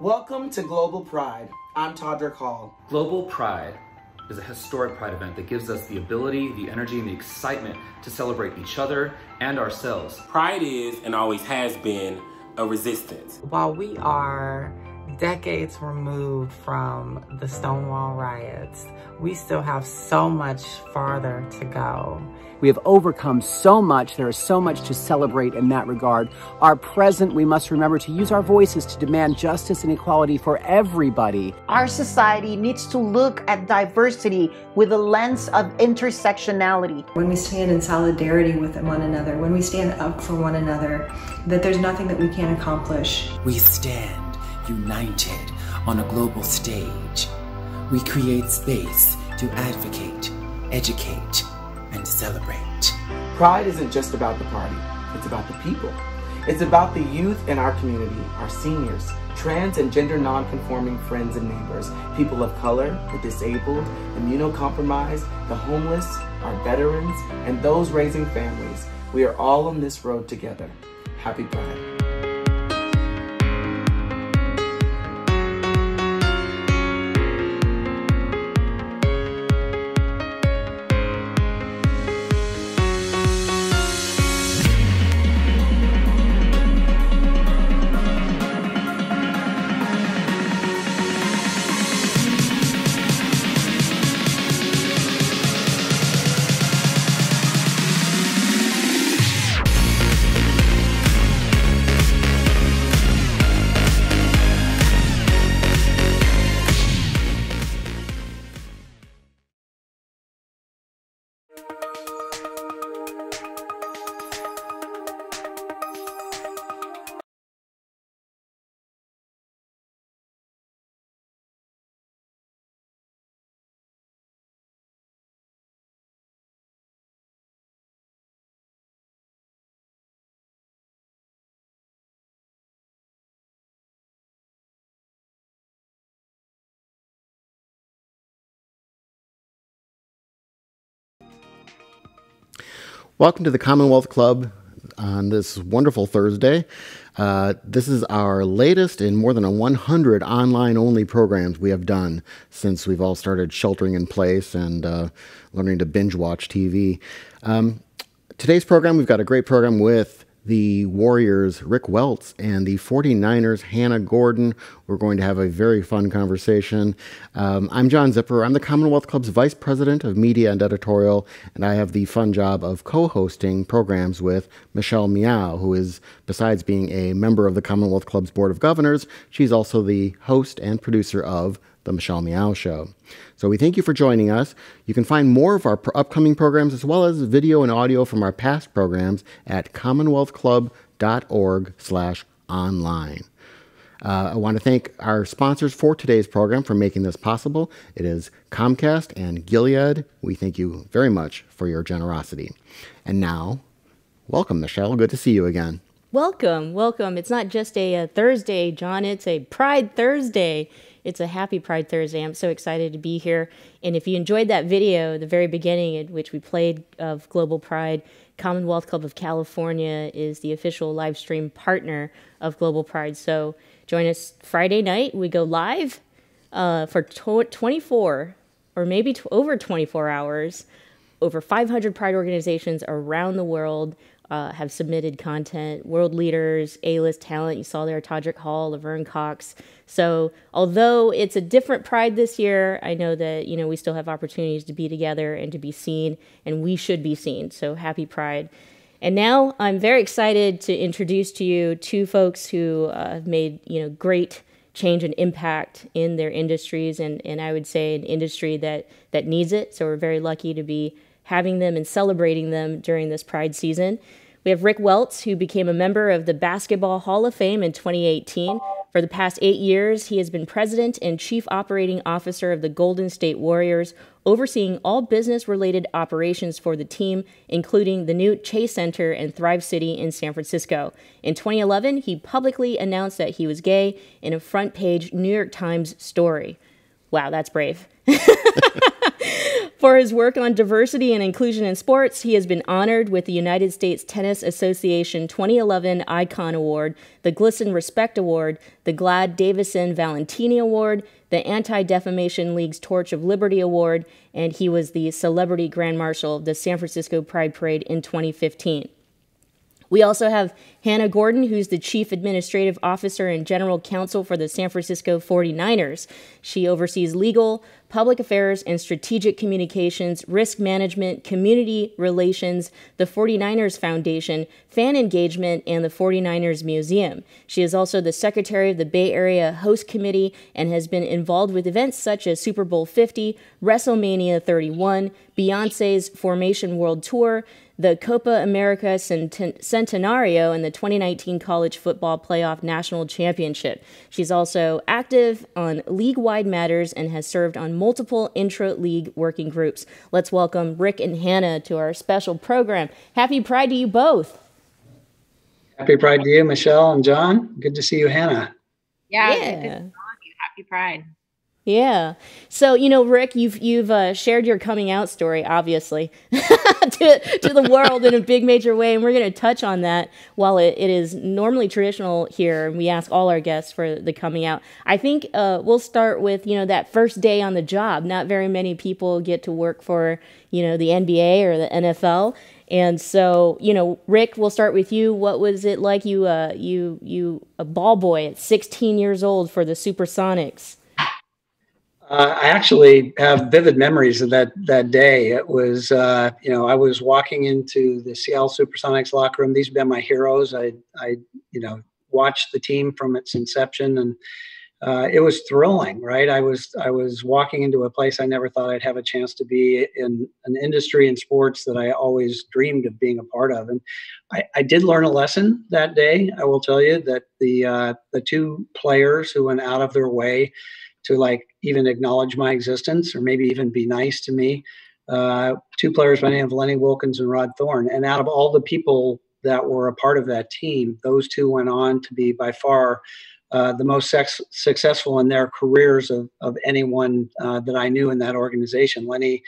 Welcome to Global Pride. I'm Todrick Hall. Global Pride is a historic pride event that gives us the ability, the energy, and the excitement to celebrate each other and ourselves. Pride is and always has been a resistance. While we are decades removed from the Stonewall riots, we still have so much farther to go. We have overcome so much. There is so much to celebrate in that regard. Our present, we must remember to use our voices to demand justice and equality for everybody. Our society needs to look at diversity with a lens of intersectionality. When we stand in solidarity with one another, when we stand up for one another, that there's nothing that we can't accomplish. We stand united on a global stage. We create space to advocate, educate, and celebrate. Pride isn't just about the party, it's about the people. It's about the youth in our community, our seniors, trans and gender non-conforming friends and neighbors, people of color, the disabled, immunocompromised, the homeless, our veterans, and those raising families. We are all on this road together. Happy Pride. Welcome to the Commonwealth Club on this wonderful Thursday. Uh, this is our latest in more than a 100 online only programs we have done since we've all started sheltering in place and uh, learning to binge watch TV. Um, today's program, we've got a great program with the Warriors, Rick Welts, and the 49ers, Hannah Gordon. We're going to have a very fun conversation. Um, I'm John Zipperer. I'm the Commonwealth Club's Vice President of Media and Editorial, and I have the fun job of co hosting programs with Michelle Meow, who is, besides being a member of the Commonwealth Club's Board of Governors, she's also the host and producer of The Michelle Meow Show. So we thank you for joining us. You can find more of our upcoming programs as well as video and audio from our past programs at commonwealthclub.org slash online. Uh, I want to thank our sponsors for today's program for making this possible. It is Comcast and Gilead. We thank you very much for your generosity. And now, welcome, Michelle. Good to see you again. Welcome, welcome. It's not just a, a Thursday, John. It's a Pride Thursday. It's a happy Pride Thursday. I'm so excited to be here. And if you enjoyed that video, the very beginning in which we played of Global Pride, Commonwealth Club of California is the official live stream partner of Global Pride. So join us Friday night. We go live uh, for 24 or maybe over 24 hours. Over 500 Pride organizations around the world uh, have submitted content. World leaders, A-list talent. You saw there Todrick Hall, Laverne Cox. So although it's a different Pride this year, I know that you know we still have opportunities to be together and to be seen, and we should be seen. So happy Pride. And now I'm very excited to introduce to you two folks who uh, have made you know great change and impact in their industries, and, and I would say an industry that that needs it. So we're very lucky to be having them and celebrating them during this Pride season. We have Rick Welts, who became a member of the Basketball Hall of Fame in 2018. For the past eight years, he has been president and chief operating officer of the Golden State Warriors, overseeing all business related operations for the team, including the new Chase Center and Thrive City in San Francisco. In 2011, he publicly announced that he was gay in a front page New York Times story. Wow, that's brave. For his work on diversity and inclusion in sports, he has been honored with the United States Tennis Association 2011 Icon Award, the GLSEN Respect Award, the GLAAD Davison Valentini Award, the Anti Defamation League's Torch of Liberty Award, and he was the Celebrity Grand Marshal of the San Francisco Pride Parade in 2015. We also have Hannah Gordon, who's the Chief Administrative Officer and General Counsel for the San Francisco 49ers. She oversees legal, public affairs and strategic communications, risk management, community relations, the 49ers Foundation, fan engagement, and the 49ers Museum. She is also the Secretary of the Bay Area Host Committee and has been involved with events such as Super Bowl 50, WrestleMania 31, Beyonce's Formation World Tour, the Copa America Centenario and the 2019 College Football Playoff National Championship. She's also active on league wide matters and has served on multiple intra league working groups. Let's welcome Rick and Hannah to our special program. Happy Pride to you both. Happy Pride to you, Michelle and John. Good to see you, Hannah. Yeah. yeah. Happy Pride. Yeah. So you know, Rick, you've you've uh, shared your coming out story, obviously, to to the world in a big major way, and we're going to touch on that. While it, it is normally traditional here, and we ask all our guests for the coming out. I think uh, we'll start with you know that first day on the job. Not very many people get to work for you know the NBA or the NFL. And so, you know, Rick, we'll start with you. What was it like? You, uh, you, you, a ball boy at 16 years old for the Supersonics. Uh, I actually have vivid memories of that that day. It was, uh, you know, I was walking into the Seattle SuperSonics locker room. These have been my heroes. I, I, you know, watched the team from its inception, and uh, it was thrilling. Right, I was I was walking into a place I never thought I'd have a chance to be in an industry in sports that I always dreamed of being a part of, and I, I did learn a lesson that day. I will tell you that the uh, the two players who went out of their way to like even acknowledge my existence or maybe even be nice to me. Uh, two players by name of Lenny Wilkens and Rod Thorn. And out of all the people that were a part of that team, those two went on to be by far uh, the most sex- successful in their careers of, of anyone uh, that I knew in that organization. Lenny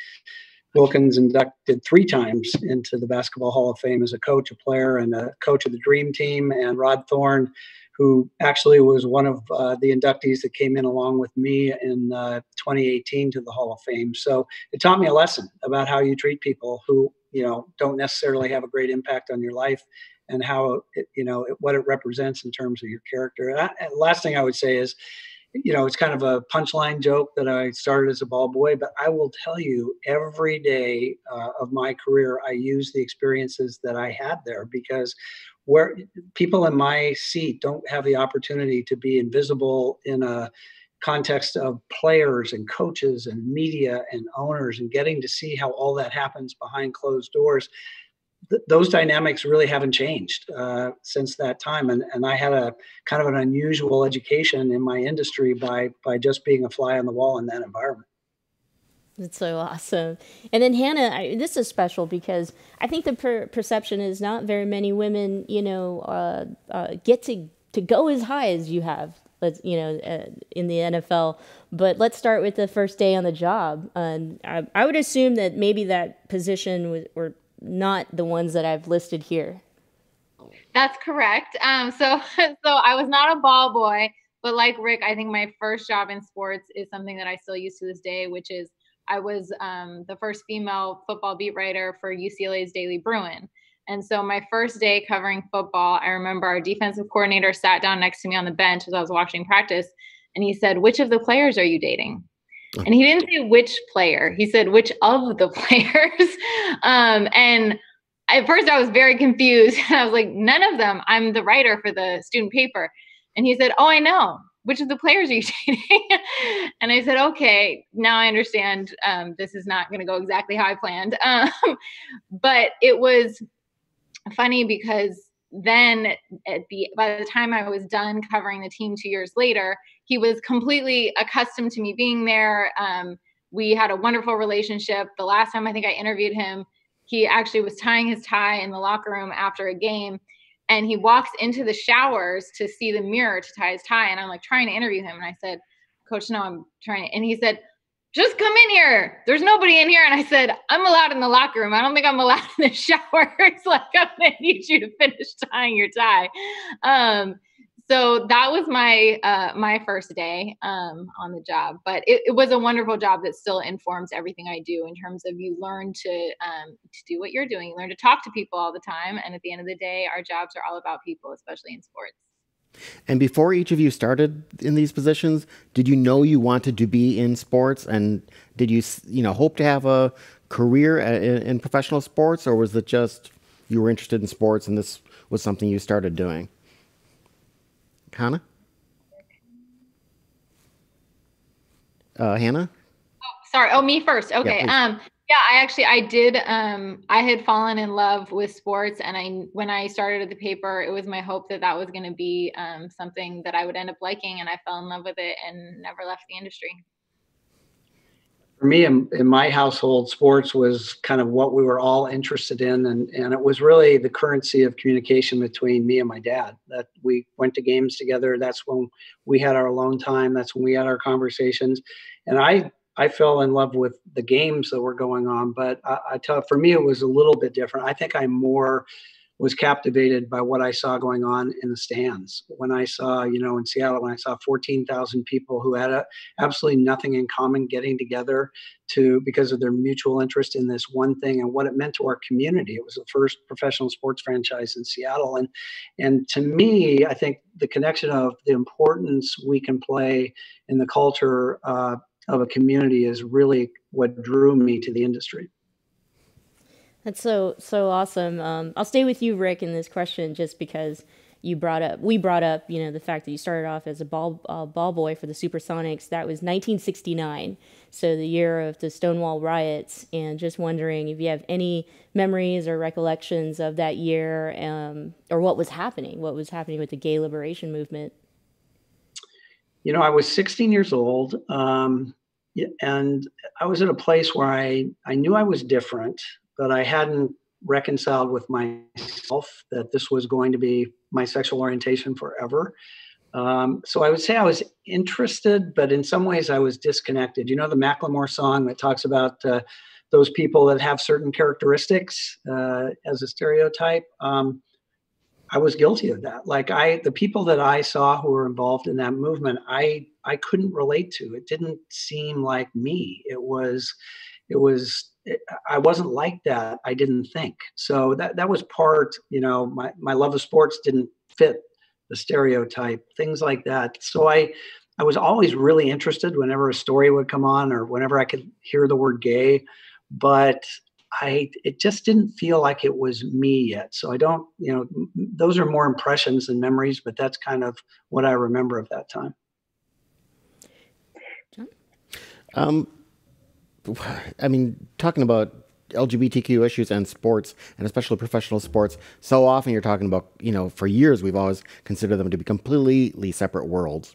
Wilkens inducted three times into the Basketball Hall of Fame as a coach, a player, and a coach of the Dream Team. And Rod Thorn who actually was one of uh, the inductees that came in along with me in uh, 2018 to the Hall of Fame. So it taught me a lesson about how you treat people who you know don't necessarily have a great impact on your life, and how it, you know what it represents in terms of your character. And, I, and last thing I would say is, you know, it's kind of a punchline joke that I started as a ball boy, but I will tell you every day uh, of my career, I use the experiences that I had there because where people in my seat don't have the opportunity to be invisible in a context of players and coaches and media and owners and getting to see how all that happens behind closed doors. Th- those dynamics really haven't changed uh, since that time. And, and i had a kind of an unusual education in my industry by by just being a fly on the wall in that environment that's so awesome. And then Hannah, I, this is special because I think the per- perception is not very many women, you know, uh, uh, get to to go as high as you have let's you know uh, in the NFL. But let's start with the first day on the job. And I, I would assume that maybe that position was, were not the ones that I've listed here. That's correct. Um, so so I was not a ball boy, but like Rick, I think my first job in sports is something that I still use to this day, which is I was um, the first female football beat writer for UCLA's Daily Bruin. And so my first day covering football, I remember our defensive coordinator sat down next to me on the bench as I was watching practice and he said, Which of the players are you dating? And he didn't say which player, he said, Which of the players? um, and at first I was very confused. I was like, None of them. I'm the writer for the student paper. And he said, Oh, I know. Which of the players are you dating? and I said, Okay, now I understand. Um, this is not going to go exactly how I planned. Um, but it was funny because then at the by the time I was done covering the team two years later, he was completely accustomed to me being there. Um, we had a wonderful relationship. The last time I think I interviewed him, he actually was tying his tie in the locker room after a game. And he walks into the showers to see the mirror to tie his tie. And I'm like trying to interview him. And I said, Coach, no, I'm trying to. And he said, just come in here. There's nobody in here. And I said, I'm allowed in the locker room. I don't think I'm allowed in the shower. it's like, I'm going to need you to finish tying your tie. Um, so that was my uh, my first day um, on the job, but it, it, was a wonderful job that still informs everything I do in terms of you learn to um, to do what you're doing, you learn to talk to people all the time, and at the end of the day, our jobs are all about people, especially in sports. And before each of you started in these positions, did you know you wanted to be in sports? And did you, you know, hope to have a career in, in professional sports, or was it just you were interested in sports and this was something you started doing? Hannah? Uh, Hannah? Oh, sorry. Oh, me first. Okay. Yeah, um, yeah, I actually I did um I had fallen in love with sports and I when I started at the paper it was my hope that that was going to be um something that I would end up liking and I fell in love with it and never left the industry. For me in, in my household sports was kind of what we were all interested in and and it was really the currency of communication between me and my dad that we went to games together that's when we had our alone time that's when we had our conversations and I I fell in love with the games that were going on. But I, I tell for me, it was a little bit different. I think i'm more was captivated by what I saw going on in the stands. When I saw, you know, in Seattle, when I saw 14,000 people who had a, absolutely nothing in common getting together to because of their mutual interest in this one thing and what it meant to our community. It was the first professional sports franchise in Seattle, and and to me, I think the connection of the importance we can play in the culture. Uh, of a community is really what drew me to the industry. That's so so awesome. Um, I'll stay with you, Rick, in this question, just because you brought up we brought up you know the fact that you started off as a ball uh, ball boy for the Supersonics. That was 1969, so the year of the Stonewall riots. And just wondering if you have any memories or recollections of that year, um, or what was happening, what was happening with the gay liberation movement you know, I was 16 years old, um, and I was at a place where I I knew I was different, but I hadn't reconciled with myself that this was going to be my sexual orientation forever. Um, so I would say I was interested, but in some ways I was disconnected. You know the Macklemore song that talks about uh, those people that have certain characteristics uh, as a stereotype. Um, I was guilty of that. Like I, the people that I saw who were involved in that movement, I I couldn't relate to. It didn't seem like me. It was, it was it, I wasn't like that. I didn't think so. That that was part. You know, my my love of sports didn't fit the stereotype. Things like that. So I I was always really interested whenever a story would come on or whenever I could hear the word gay, but I it just didn't feel like it was me yet. So I don't, you know, those are more impressions than memories, but that's kind of what I remember of that time. Um, I mean, talking about LGBTQ issues and sports, and especially professional sports, so often you're talking about, you know, for years we've always considered them to be completely separate worlds.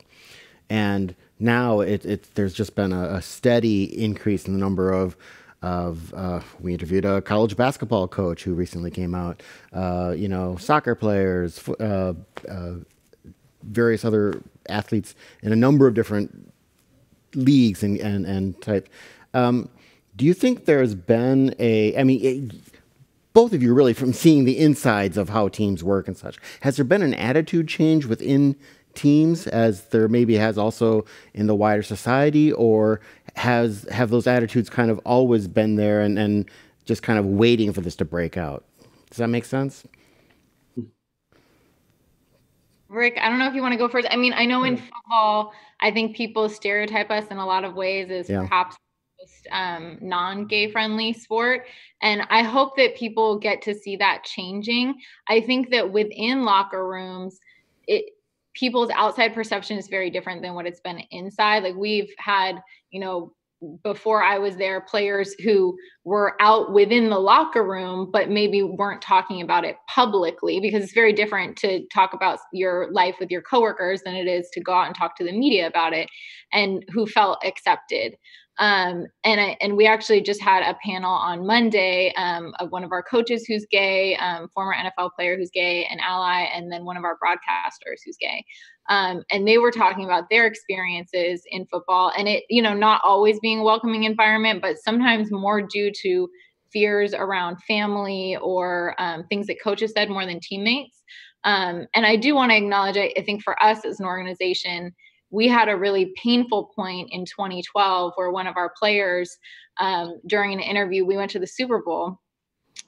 And now it, it there's just been a, a steady increase in the number of of uh, we interviewed a college basketball coach who recently came out. Uh, you know, soccer players, uh, uh, various other athletes in a number of different leagues and and and type. Um, do you think there's been a? I mean. It, both of you really from seeing the insides of how teams work and such has there been an attitude change within teams as there maybe has also in the wider society or has have those attitudes kind of always been there and, and just kind of waiting for this to break out? Does that make sense? Rick, I don't know if you want to go first. I mean, I know in football, I think people stereotype us in a lot of ways as yeah. perhaps um, non-gay friendly sport and i hope that people get to see that changing i think that within locker rooms it people's outside perception is very different than what it's been inside. Like we've had, you know, before I was there, players who were out within the locker room, but maybe weren't talking about it publicly because it's very different to talk about your life with your coworkers than it is to go out and talk to the media about it and who felt accepted. Um, and I, and we actually just had a panel on Monday um, of one of our coaches who's gay, um, former NFL player who's gay, an ally, and then one of our broadcasters who's gay. Um, and they were talking about their experiences in football, and it you know not always being a welcoming environment, but sometimes more due to fears around family or um, things that coaches said more than teammates. Um, and I do want to acknowledge, I, I think for us as an organization we had a really painful point in 2012 where one of our players, um, during an interview, we went to the Super Bowl.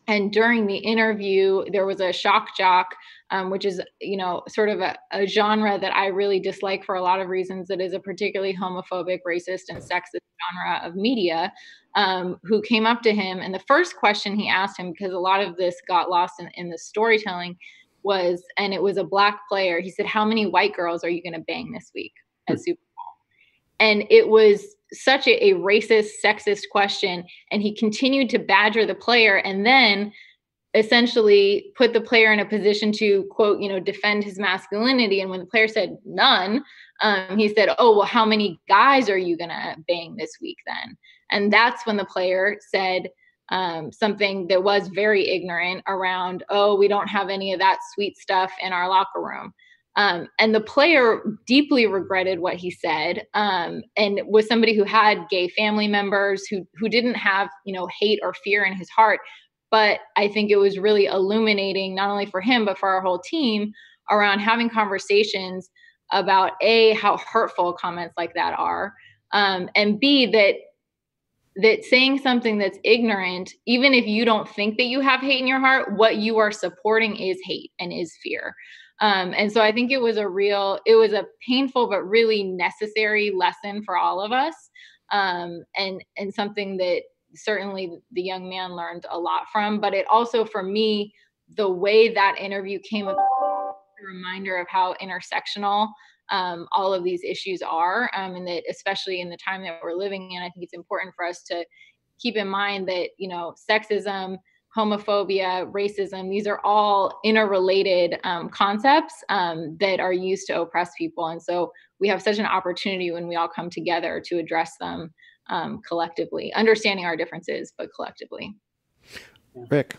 And during the interview, there was a shock jock, um, which is, you know, sort of a, a, genre that I really dislike for a lot of reasons. That is a particularly homophobic, racist, and sexist genre of media. Um, who came up to him, and the first question he asked him, because a lot of this got lost in, in the storytelling, was, and it was a black player. He said, "How many white girls are you going to bang this week?" At Super Bowl. And it was such a, a, racist, sexist question. And he continued to badger the player and then essentially put the player in a position to, quote, you know, defend his masculinity. And when the player said none, um, he said, Oh, well, how many guys are you going to bang this week then? And that's when the player said, um, something that was very ignorant around, oh, we don't have any of that sweet stuff in our locker room. Um, and the player deeply regretted what he said um, and was somebody who had gay family members who who didn't have you know hate or fear in his heart. But i think it was really illuminating not only for him but for our whole team around having conversations about a how hurtful comments like that are um, and b that that saying something that's ignorant even if you don't think that you have hate in your heart what you are supporting is hate and is fear um, and so I think it was a real, it was a painful but really necessary lesson for all of us, um, and and something that certainly the young man learned a lot from. But it also, for me, the way that interview came a reminder of how intersectional um, all of these issues are, um, and that especially in the time that we're living in, I think it's important for us to keep in mind that you know sexism homophobia, racism, these are all interrelated um, concepts um, that are used to oppress people. And so we have such an opportunity when we all come together to address them um, collectively, understanding our differences, but collectively. Rick.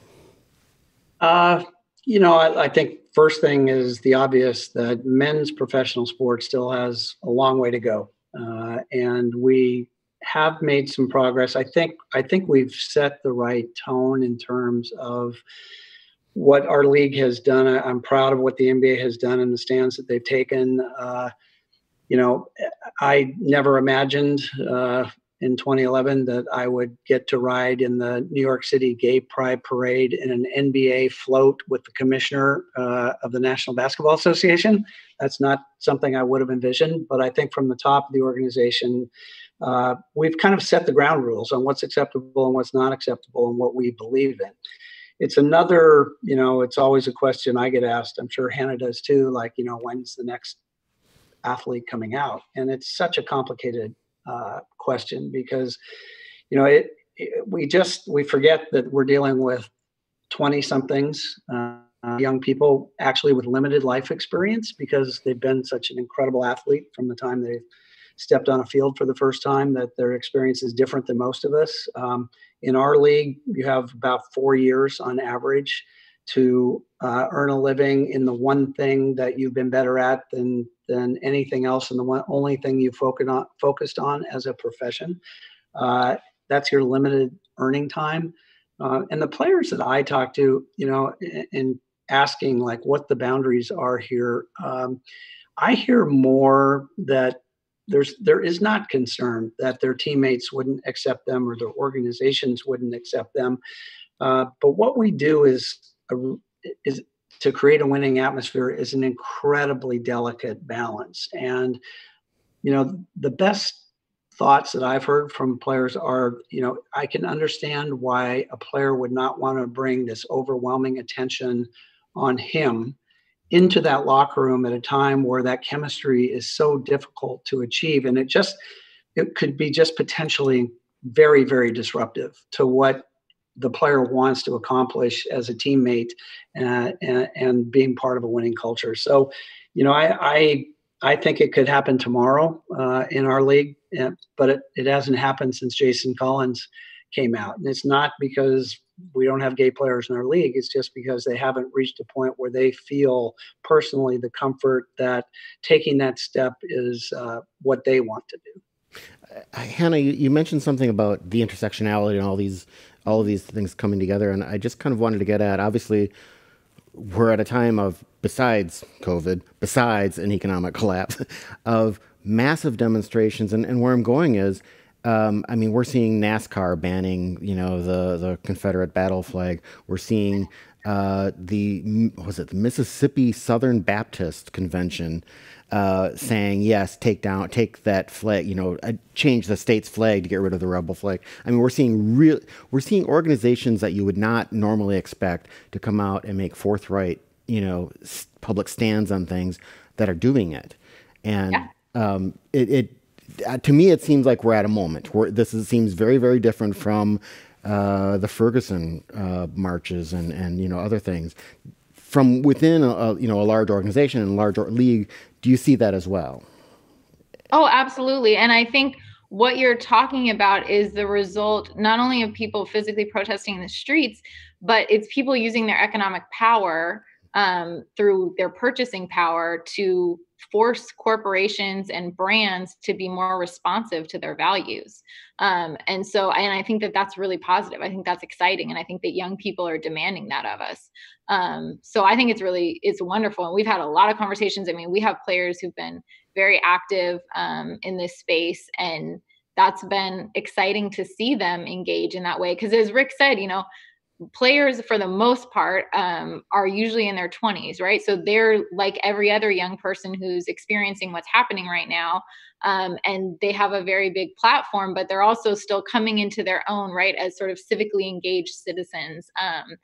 Uh, you know, I, I, think first thing is the obvious that men's professional sports still has a long way to go. Uh, and we have made some progress. I think I think we've set the right tone in terms of what our league has done. I, am proud of what the NBA has done and the stands that they've taken. Uh, you know, I never imagined uh, in 2011 that I would get to ride in the New York City Gay Pride Parade in an NBA float with the commissioner uh, of the National Basketball Association. That's not something I would have envisioned, but I think from the top of the organization, uh, we've kind of set the ground rules on what's acceptable and what's not acceptable and what we believe in. It's another, you know, it's always a question I get asked. I'm sure Hannah does too. Like, you know, when's the next athlete coming out? And it's such a complicated uh, question because, you know, it, it, we just we forget that we're dealing with 20 somethings. Uh, young people actually with limited life experience because they've been such an incredible athlete from the time they've stepped on a field for the first time that their experience is different than most of us. Um, in our league, you have about four years on average to uh, earn a living in the one thing that you've been better at than than anything else, and the one only thing you focused on focused on as a profession. Uh, that's your limited earning time. Uh, and the players that I talk to, you know, in asking like what the boundaries are here, um, I hear more that there's there is not concern that their teammates wouldn't accept them or their organizations wouldn't accept them. Uh, but what we do is a, is to create a winning atmosphere is an incredibly delicate balance. And you know the best thoughts that I've heard from players are, you know, I can understand why a player would not want to bring this overwhelming attention on him into that locker room at a time where that chemistry is so difficult to achieve. And it just it could be just potentially very very disruptive to what the player wants to accomplish as a teammate uh, and, and, being part of a winning culture. So you know i i, I think it could happen tomorrow uh, in our league but it, it hasn't happened since jason collins came out. And it's not because we don't have gay players in our league. It's just because they haven't reached a point where they feel personally the comfort that taking that step is uh, what they want to do. Uh, Hannah, you, you, mentioned something about the intersectionality and all these all of these things coming together, and I just kind of wanted to get at. Obviously, we're at a time of besides COVID, besides an economic collapse, of massive demonstrations, and, and where I'm going is um, I mean, we're seeing NASCAR banning, you know, the the Confederate battle flag. We're seeing uh, the was it the Mississippi Southern Baptist Convention uh, saying yes, take down, take that flag, you know, uh, change the state's flag to get rid of the rebel flag. I mean, we're seeing real, we're seeing organizations that you would not normally expect to come out and make forthright, you know, public stands on things that are doing it, and yeah. um, it, it to me, it seems like we're at a moment where this is, seems very, very different from uh, the Ferguson uh, marches and, and you know other things. From within a, a, you know a large organization and large league, do you see that as well? Oh, absolutely. And I think what you're talking about is the result not only of people physically protesting in the streets, but it's people using their economic power um, through their purchasing power to force corporations and brands to be more responsive to their values. Um, and so, and I think that that's really positive. I think that's exciting. And I think that young people are demanding that of us. Um, so I think it's really, it's wonderful. And we've had a lot of conversations. I mean, we have players who've been very active um, in this space and that's been exciting to see them engage in that way. Because as Rick said, you know, players for the most part um, are usually in their 20s right? So they're like every other young person who's experiencing what's happening right now um, and they have a very big platform but they're also still coming into their own right as sort of civically engaged citizens um,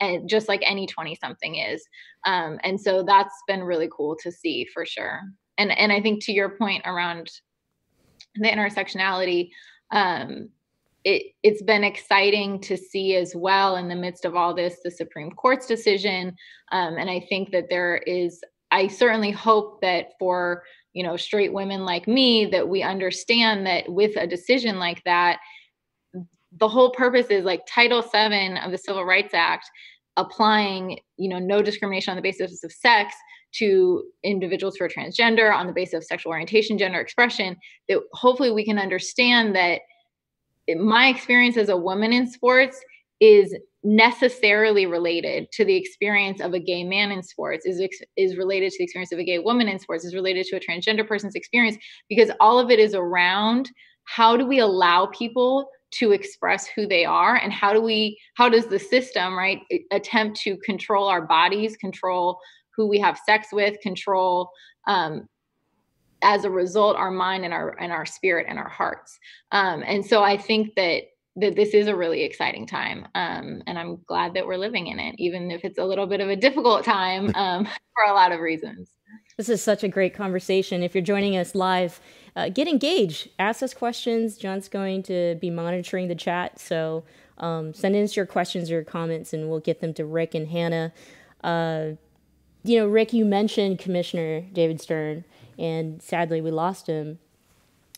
and just like any 20 something is. Um, and so that's been really cool to see for sure. And and i think to your point around the intersectionality um, it, it's been exciting to see as well in the midst of all this the Supreme Court's decision. Um, and I think that there is, I certainly hope that for you know straight women like me that we understand that with a decision like that the whole purpose is like title 7 of the civil rights act applying you know no discrimination on the basis of sex to individuals who are transgender on the basis of sexual orientation gender expression that hopefully we can understand that my experience as a woman in sports is necessarily related to the experience of a gay man in sports is is related to the experience of a gay woman in sports is related to a transgender person's experience because all of it is around how do we allow people to express who they are and how do we how does the system right attempt to control our bodies control who we have sex with control um, as a result our mind and our and our spirit and our hearts. Um, and so i think that that this is a really exciting time um, and i'm glad that we're living in it even if it's a little bit of a difficult time um, for a lot of reasons. This is such a great conversation. If you're joining us live uh, get engaged. Ask us questions. John's going to be monitoring the chat. So um, send in your questions or your comments and we'll get them to rick and hannah. Uh, you know rick you mentioned commissioner david stern and sadly we lost him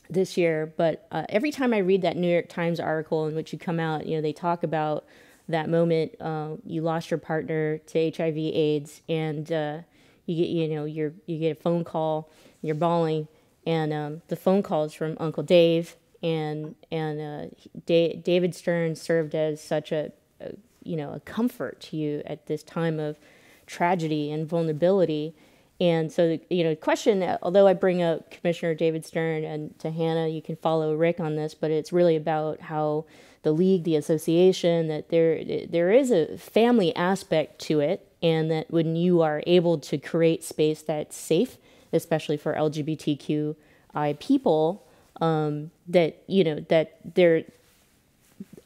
this year. But uh, every time I read that New York Times article in which you come out, you know, they talk about that moment uh, you lost your partner to HIV/AIDS, and uh, you get, you know, you you get a phone call, you're bawling, and um, the phone call is from Uncle Dave, and and uh, da- David Stern served as such a, a you know a comfort to you at this time of tragedy and vulnerability and so, you know, question, although I bring up Commissioner David Stern and to Hannah, you can follow Rick on this, but it's really about how the league, the association, that there there is a family aspect to it, and that when you are able to create space that's safe, especially for LGBTQI people, um, that you know that there,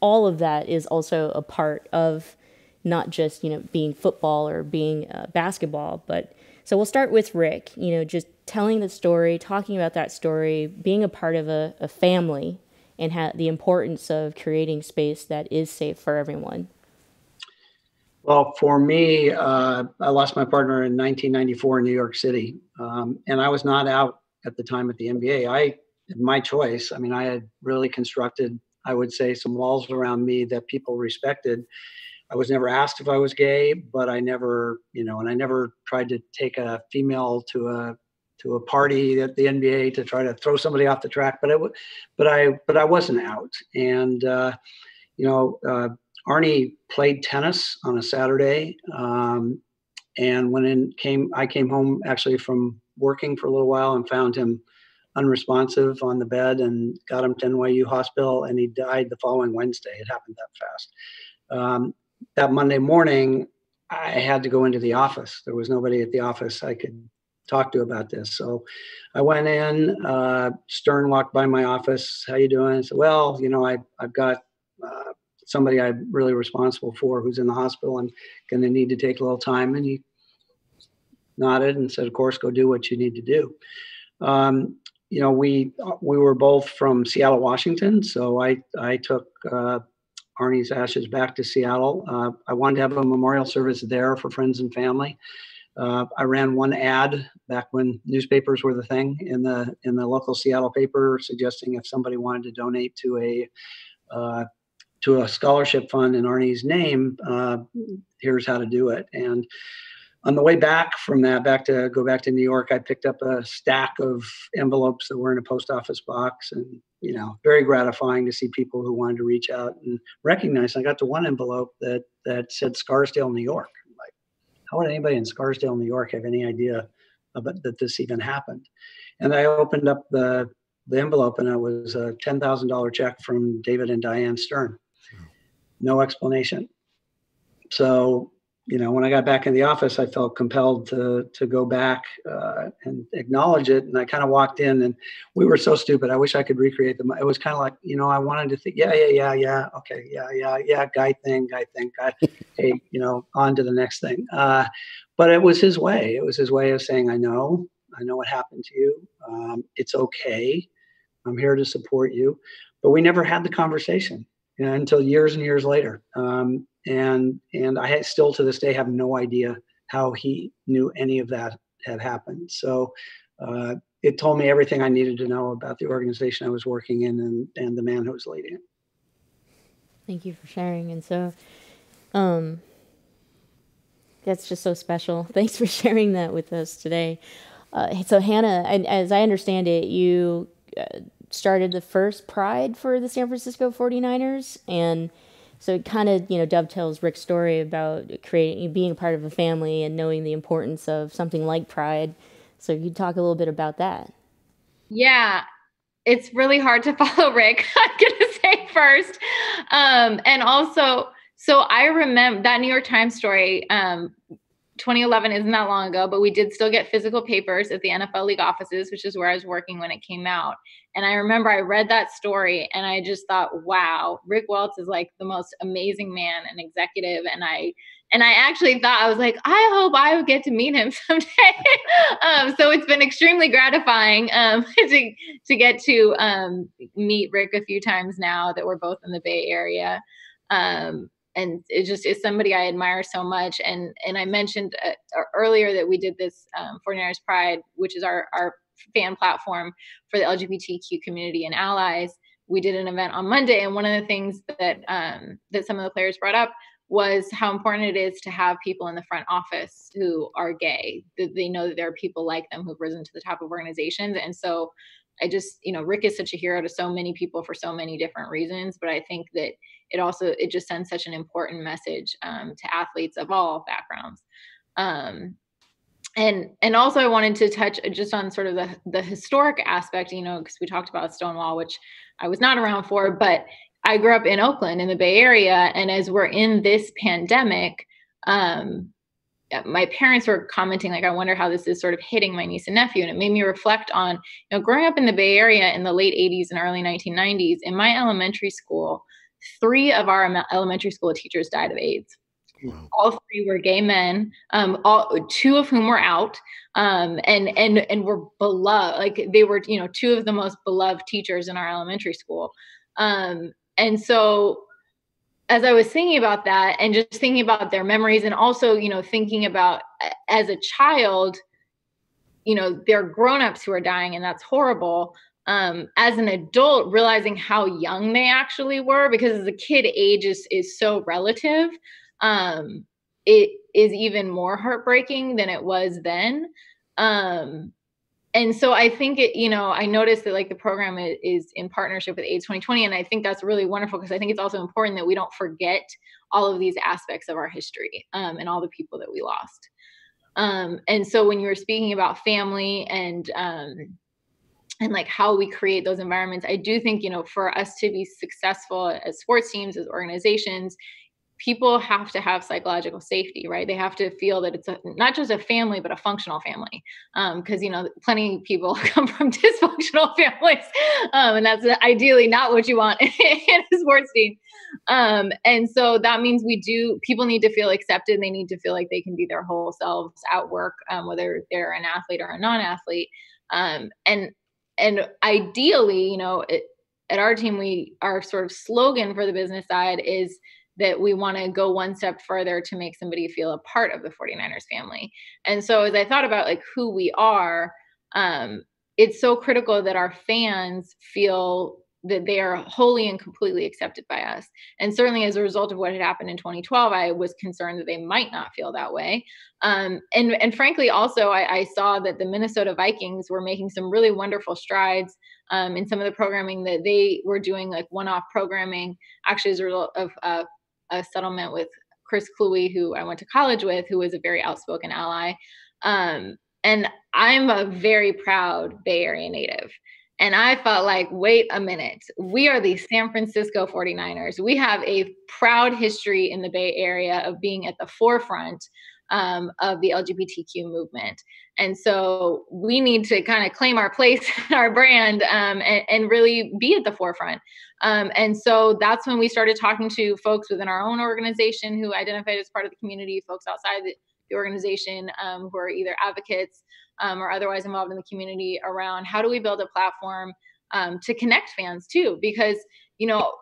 all of that is also a part of not just you know being football or being uh, basketball, but so we'll start with Rick, you know, just telling the story, talking about that story, being a part of a, a family, and ha- the importance of creating space that is safe for everyone. Well, for me, uh, I lost my partner in 1994 in New York City, um, and I was not out at the time at the NBA. I, my choice. I mean, I had really constructed, I would say, some walls around me that people respected, I was never asked if I was gay, but I never, you know, and I never tried to take a female to a to a party at the NBA to try to throw somebody off the track. But I, but I, but I wasn't out. And uh, you know, uh, Arnie played tennis on a Saturday, um, and when in came, I came home actually from working for a little while and found him unresponsive on the bed and got him to NYU hospital, and he died the following Wednesday. It happened that fast. Um, that Monday morning, I had to go into the office. There was nobody at the office I could talk to about this. So I went in. Uh, Stern walked by my office. How you doing? I said, well, you know, I, I've got uh, somebody I'm really responsible for who's in the hospital and going to need to take a little time. And he nodded and said, of course, go do what you need to do. Um, you know, we we were both from Seattle, Washington, so I I took uh, Arnie's ashes back to Seattle. Uh, I wanted to have a memorial service there for friends and family. Uh, I ran one ad back when newspapers were the thing in the in the local Seattle paper, suggesting if somebody wanted to donate to a uh, to a scholarship fund in Arnie's name, uh, here's how to do it. And on the way back from that, back to go back to New York, I picked up a stack of envelopes that were in a post office box, and you know, very gratifying to see people who wanted to reach out and recognize. I got to one envelope that that said Scarsdale, New York. Like, how would anybody in Scarsdale, New York, have any idea about that this even happened? And I opened up the the envelope, and it was a ten thousand dollar check from David and Diane Stern. No explanation. So you know, when I got back in the office, I felt compelled to to go back uh, and acknowledge it. And I kind of walked in, and we were so stupid. I wish I could recreate them. It was kind of like, you know, I wanted to think, yeah, yeah, yeah, yeah, okay, yeah, yeah, yeah, guy thing, guy thing, guy. hey, you know, on to the next thing. Uh, but it was his way. It was his way of saying, I know, I know what happened to you. Um, it's okay. I'm here to support you. But we never had the conversation you know, until years and years later. Um, and and I still to this day have no idea how he knew any of that had happened. So uh, it told me everything I needed to know about the organization I was working in and and the man who was leading it. Thank you for sharing. And so, um, that's just so special. Thanks for sharing that with us today. Uh, so Hannah, and as I understand it, you uh, started the first Pride for the San Francisco 49ers and so it kind of you know dovetails Rick's story about creating being a part of a family and knowing the importance of something like pride. So you talk a little bit about that. Yeah, it's really hard to follow Rick. I'm gonna say first, um, and also, so I remember that New York Times story. Um, 2011 isn't that long ago, but we did still get physical papers at the NFL league offices, which is where I was working when it came out. And I remember I read that story and I just thought, wow, Rick Welts is like the most amazing man and executive. And I and I actually thought I was like, I hope I would get to meet him someday. um, so it's been extremely gratifying um, to to get to um, meet Rick a few times now that we're both in the Bay Area. Um, and it just is somebody I admire so much. And and I mentioned uh, earlier that we did this um, 49ers Pride, which is our our fan platform for the LGBTQ community and allies. We did an event on Monday, and one of the things that um, that some of the players brought up was how important it is to have people in the front office who are gay. That they know that there are people like them who've risen to the top of organizations, and so I just, you know, Rick is such a hero to so many people for so many different reasons. But I think that it also it just sends such an important message um, to athletes of all backgrounds. Um, and and also I wanted to touch just on sort of the the historic aspect, you know, because we talked about Stonewall, which I was not around for, but I grew up in Oakland in the Bay Area, and as we're in this pandemic, um, my parents were commenting like i wonder how this is sort of hitting my niece and nephew and it made me reflect on you know growing up in the bay area in the late 80s and early 1990s in my elementary school three of our elementary school teachers died of aids wow. all three were gay men um, all two of whom were out um, and and and were beloved like they were you know two of the most beloved teachers in our elementary school um, and so as I was thinking about that and just thinking about their memories and also, you know, thinking about as a child, you know, there are grown-ups who are dying and that's horrible. Um, as an adult, realizing how young they actually were, because as a kid, age is is so relative. Um, it is even more heartbreaking than it was then. Um, and so I think it, you know, I noticed that like the program is in partnership with AIDS 2020, and I think that's really wonderful because I think it's also important that we don't forget all of these aspects of our history um, and all the people that we lost. Um, and so when you were speaking about family and um, and like how we create those environments, I do think you know for us to be successful as sports teams, as organizations, people have to have psychological safety right? They have to feel that it's a, not just a family but a functional family because um, you know plenty of people come from dysfunctional families um, and that's ideally not what you want in a sports team. Um, and so that means we do people need to feel accepted. They need to feel like they can be their whole selves at work um, whether they're an athlete or a non-athlete. Um, and and ideally you know it, at our team we our sort of slogan for the business side is that we want to go one step further to make somebody feel a part of the 49ers family. And so as I thought about like who we are, um, it's so critical that our fans feel that they are wholly and completely accepted by us. And certainly as a result of what had happened in 2012, I was concerned that they might not feel that way. Um, and, and frankly, also, I, I, saw that the Minnesota Vikings were making some really wonderful strides um, in some of the programming that they were doing, like one off programming, actually, as a result of uh, a settlement with Chris Kluwe, who I went to college with, who was a very outspoken ally. Um, and I'm a very proud Bay Area native. And I felt like, wait a minute, we are the San Francisco 49ers. We have a proud history in the Bay Area of being at the forefront um, of the LGBTQ movement. And so we need to kind of claim our place, and our brand, um, and, and, really be at the forefront. Um, and so that's when we started talking to folks within our own organization who identified as part of the community, folks outside the, the organization um, who are either advocates um, or otherwise involved in the community around how do we build a platform um, to connect fans too, because you know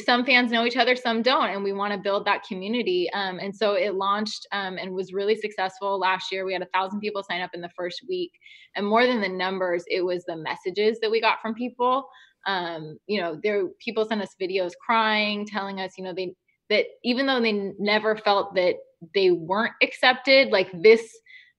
some fans know each other, some don't, and we want to build that community. Um, and so it launched um, and was really successful last year. We had a thousand people sign up in the first week, and more than the numbers, it was the messages that we got from people. Um, you know, there people sent us videos crying, telling us, you know, they that even though they never felt that they weren't accepted, like this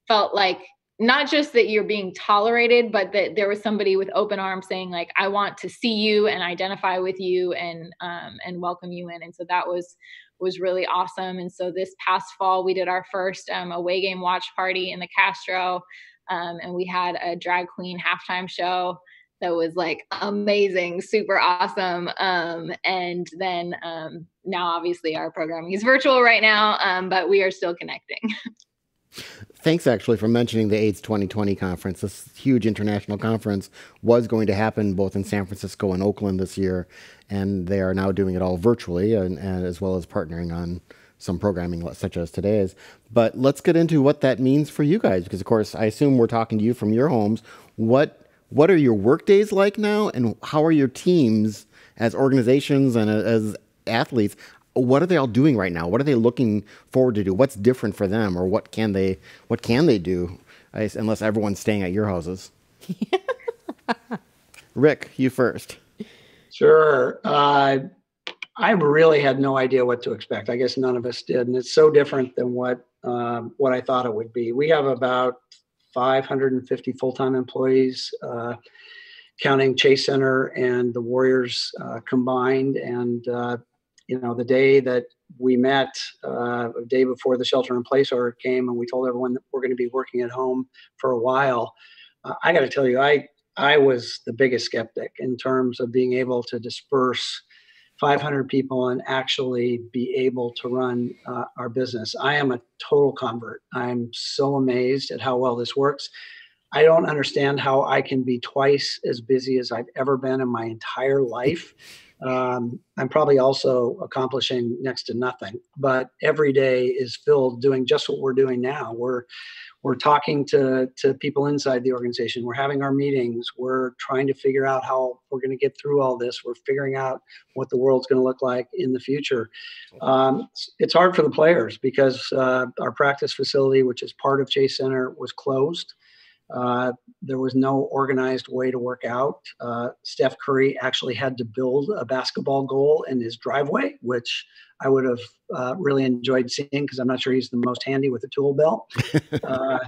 felt like not just that you're being tolerated but that there was somebody with open arms saying like i want to see you and identify with you and um, and welcome you in and so that was was really awesome and so this past fall we did our first um, away game watch party in the castro um, and we had a drag queen halftime show that was like amazing, super awesome. Um, and then um, now, obviously, our programming is virtual right now, um, but we are still connecting. Thanks, actually, for mentioning the AIDS 2020 conference. This huge international conference was going to happen both in San Francisco and Oakland this year, and they are now doing it all virtually, and, and as well as partnering on some programming such as today's. But let's get into what that means for you guys, because of course, I assume we're talking to you from your homes. What what are your work days like now, and how are your teams as organizations and as athletes? What are they all doing right now? What are they looking forward to do? What's different for them, or what can they what can they do? Unless everyone's staying at your houses. Rick, you first. Sure. Uh, I really had no idea what to expect. I guess none of us did, and it's so different than what um, what I thought it would be. We have about 550 full-time employees, uh, counting Chase Center and the Warriors uh, combined. And uh, you know, the day that we met, uh, a day before the shelter-in-place order came, and we told everyone that we're going to be working at home for a while. Uh, I got to tell you, I I was the biggest skeptic in terms of being able to disperse 500 people and actually be able to run uh, our business. I am a total convert. I'm so amazed at how well this works. I don't understand how I can be twice as busy as I've ever been in my entire life. Um, I'm probably also accomplishing next to nothing, but every day is filled doing just what we're doing now. We're we're talking to, to people inside the organization. We're having our meetings. We're trying to figure out how we're going to get through all this. We're figuring out what the world's going to look like in the future. Um, it's hard for the players because uh, our practice facility which is part of chase center was closed uh, there was no organized way to work out. Uh, Steph Curry actually had to build a basketball goal in his driveway, which I would have uh, really enjoyed seeing because I'm not sure he's the most handy with a tool belt. Uh,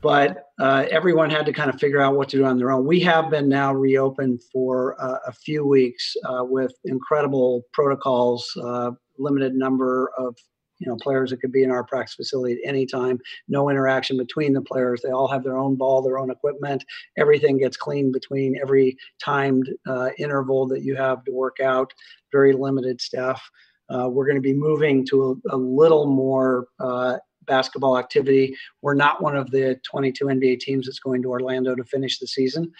but uh, everyone had to kind of figure out what to do on their own. We have been now reopened for a few weeks with incredible protocols, limited number of you know players that could be in our practice facility at any time. No interaction between the players. They all have their own ball their own equipment. Everything gets cleaned between every timed uh, interval that you have to work out. Very limited staff. Uh, we're going to be moving to a, a little more uh, basketball activity. We're not one of the 22 NBA teams that's going to Orlando to finish the season.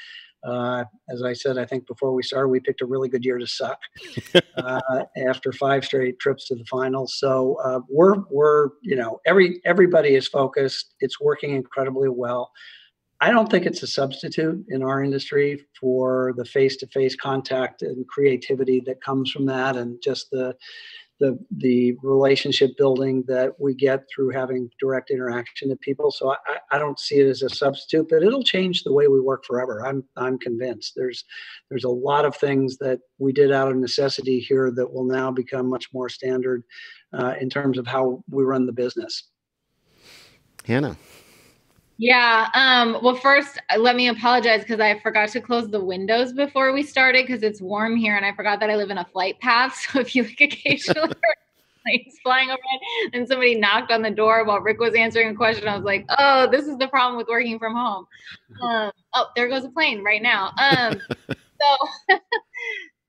Uh, as I said, I think before we started, we picked a really good year to suck uh, after five straight trips to the finals. So uh, we're we're you know every everybody is focused. It's working incredibly well. I don't think it's a substitute in our industry for the face-to-face contact and creativity that comes from that, and just the the the relationship building that we get through having direct interaction with people. So I, I don't see it as a substitute, but it'll change the way we work forever. I'm I'm convinced. There's there's a lot of things that we did out of necessity here that will now become much more standard uh, in terms of how we run the business. Hannah. Yeah. Um, well, first, uh, let me apologize because I forgot to close the windows before we started because it's warm here and I forgot that I live in a flight path. So if you like occasionally planes flying overhead and somebody knocked on the door while Rick was answering a question, I was like, oh, this is the problem with working from home. Um, oh, there goes a plane right now. Um, so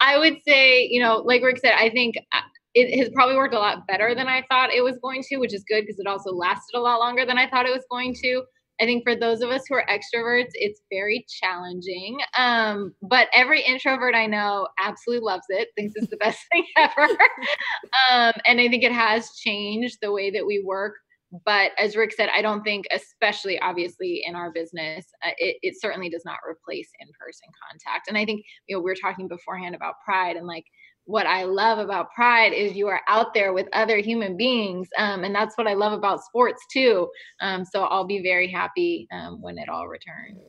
I would say, you know, like Rick said, I think uh, it has probably worked a lot better than I thought it was going to, which is good because it also lasted a lot longer than I thought it was going to. I think for those of us who are extroverts, it's very challenging. Um, but every introvert I know absolutely loves it, thinks it's the best thing ever. um, and I think it has changed the way that we work. But as Rick said, I don't think, especially obviously in our business, uh, it, it certainly does not replace in person contact. And I think, you know, we were talking beforehand about pride and like, what I love about Pride is you are out there with other human beings. Um, and that's what I love about sports too. Um, so I'll be very happy um, when it all returns.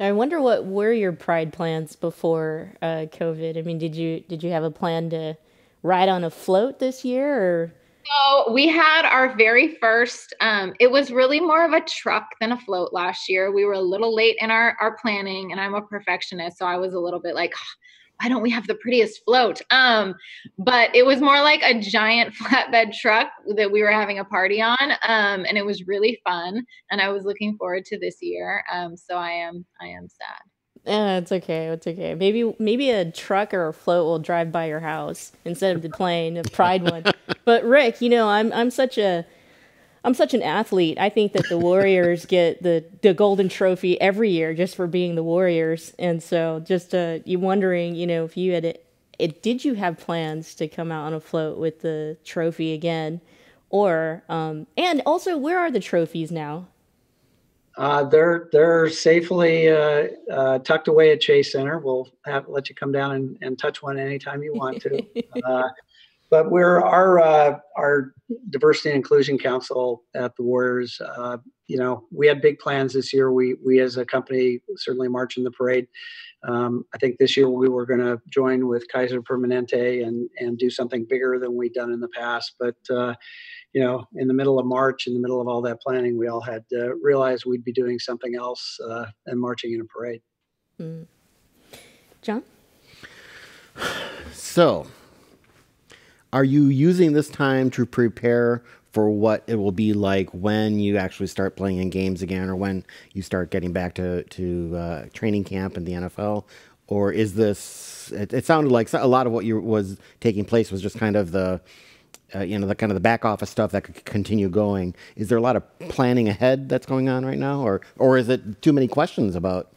I wonder what were your Pride plans before uh, COVID? I mean, did you did you have a plan to ride on a float this year or? So we had our very first. Um, it was really more of a truck than a float last year. We were a little late in our our planning, and I'm a perfectionist, so I was a little bit like, why don't we have the prettiest float? Um, but it was more like a giant flatbed truck that we were having a party on. Um, and it was really fun. And I was looking forward to this year. Um, so I am, I am sad. Yeah, it's okay. It's okay. Maybe maybe a truck or a float will drive by your house instead of the plane, a pride one. But Rick, you know, I'm I'm such a I'm such an athlete. I think that the Warriors get the the golden trophy every year just for being the Warriors. And so just uh you wondering, you know, if you had it, it did you have plans to come out on a float with the trophy again? Or um and also where are the trophies now? Uh, they're they're safely uh, uh, tucked away at Chase Center. We'll have let you come down and, and touch one anytime you want to. Uh, but we're our uh, our diversity and inclusion council at the Warriors. Uh, you know, we had big plans this year. We we as a company certainly march in the parade. Um, I think this year we were going to join with Kaiser Permanente and and do something bigger than we'd done in the past, but you know, in the middle of March, in the middle of all that planning, we all had to realize we'd be doing something else uh, and marching in a parade. Mm. John? So, are you using this time to prepare for what it will be like when you actually start playing in games again or when you start getting back to, to uh, training camp in the NFL? Or is this, it, it sounded like a lot of what you was taking place was just kind of the, uh, you know, the kind of the back office stuff that could continue going. Is there a lot of planning ahead that's going on right now, or or is it too many questions about,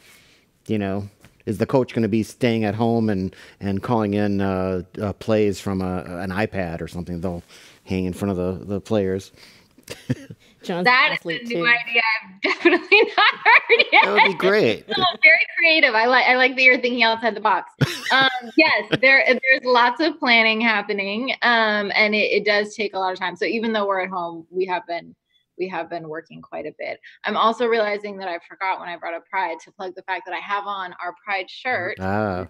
you know, is the coach going to be staying at home and and calling in uh, uh, plays from a, an iPad or something they'll hang in front of the the players? John's that is a new too. idea I've definitely not heard yet. That would be great. very creative. I like I like that you're thinking outside the box. Um, yes, there there's lots of planning happening, um, and it, it does take a lot of time. So even though we're at home, we have been we have been working quite a bit. I'm also realizing that I forgot when I brought up Pride to plug the fact that I have on our Pride shirt. Ah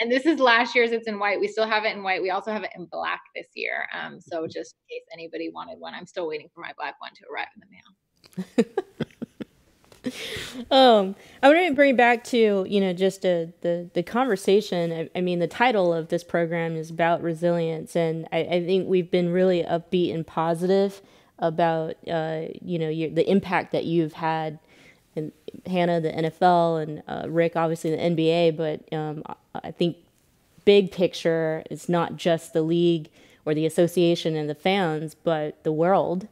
and this is last year's it's in white we still have it in white we also have it in black this year um, so mm-hmm. just in case anybody wanted one i'm still waiting for my black one to arrive in the mail um, I want to bring back to you know just a, the the conversation. I, I, mean, the title of this program is about resilience, and I, I think we've been really upbeat and positive about uh, you know your, the impact that you've had and Hannah, the NFL, and uh, Rick, obviously the NBA. But um, I think big picture, it's not just the league or the association and the fans, but the world.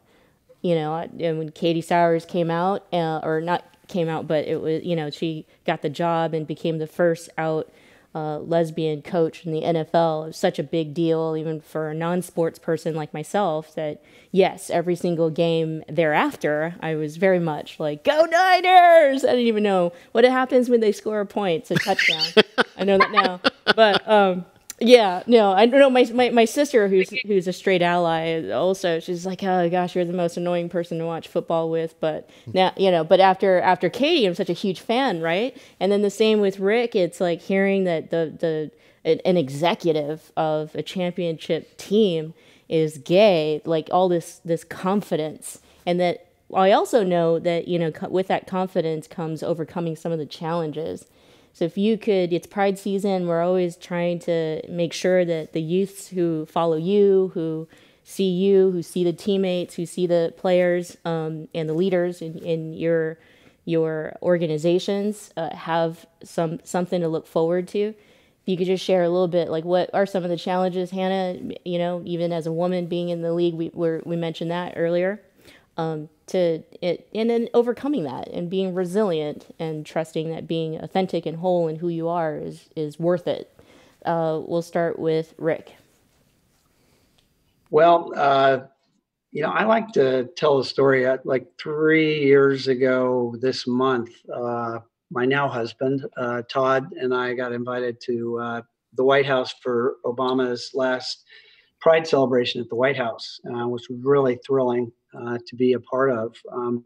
You know, and when Katie Sowers came out, uh, or not came out, but it was you know she got the job and became the first out uh, lesbian coach in the NFL. Was such a big deal, even for a non sports person like myself, that yes, every single game thereafter, I was very much like, go Niners! I didn't even know what happens when they score a point, it's a touchdown. I know that now. But um, yeah, no, I don't know. My, my my sister, who's who's a straight ally, also she's like, oh gosh, you're the most annoying person to watch football with. But hmm. now, you know, but after after Katie, I'm such a huge fan, right? And then the same with Rick. It's like hearing that the the an executive of a championship team is gay, like all this this confidence, and that I also know that you know with that confidence comes overcoming some of the challenges so if you could, it's Pride season. We're always trying to make sure that the youths who follow you, who see you, who see the teammates, who see the players um, and the leaders in, in your your organizations uh, have some something to look forward to. If you could just share a little bit, like what are some of the challenges, Hannah? You know, even as a woman being in the league, we we mentioned that earlier um, to it, and then overcoming that and being resilient and trusting that being authentic and whole and who you are is is worth it. Uh, we'll start with Rick. Well, uh, you know, I like to tell a story. Like three years ago this month, uh, my now husband uh, Todd and I got invited to uh, the White House for Obama's last Pride celebration at the White House, uh, was really thrilling uh, to be a part of. Um,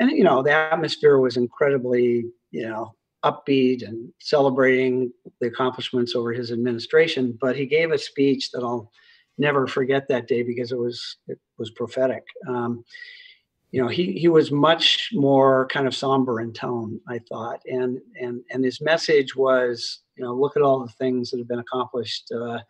and you know, the atmosphere was incredibly, you know, upbeat and celebrating the accomplishments over his administration. But he gave a speech that I'll never forget that day because it was it was prophetic. Um, you know, he he was much more kind of somber in tone, I thought, and and and his message was, you know, look at all the things that have been accomplished uh,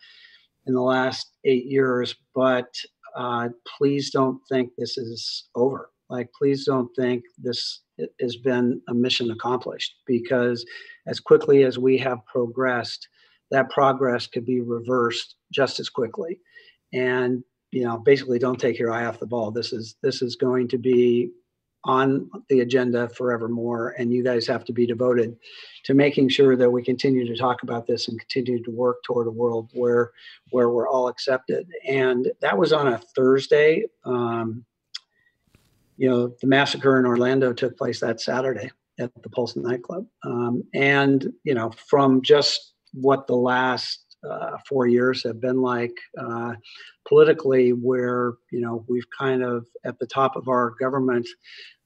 in the last eight years, but uh, please don't think this is over. Like, please don't think this has been a mission accomplished because as quickly as we have progressed, that progress could be reversed just as quickly. And you know, basically, don't take your eye off the ball. This is this is going to be on the agenda forevermore, and you guys have to be devoted to making sure that we continue to talk about this and continue to work toward a world where where we're all accepted. And that was on a Thursday. Um, you know, the massacre in Orlando took place that Saturday at the Pulse nightclub, um, and you know, from just what the last uh, four years have been like uh, politically, where you know we've kind of at the top of our government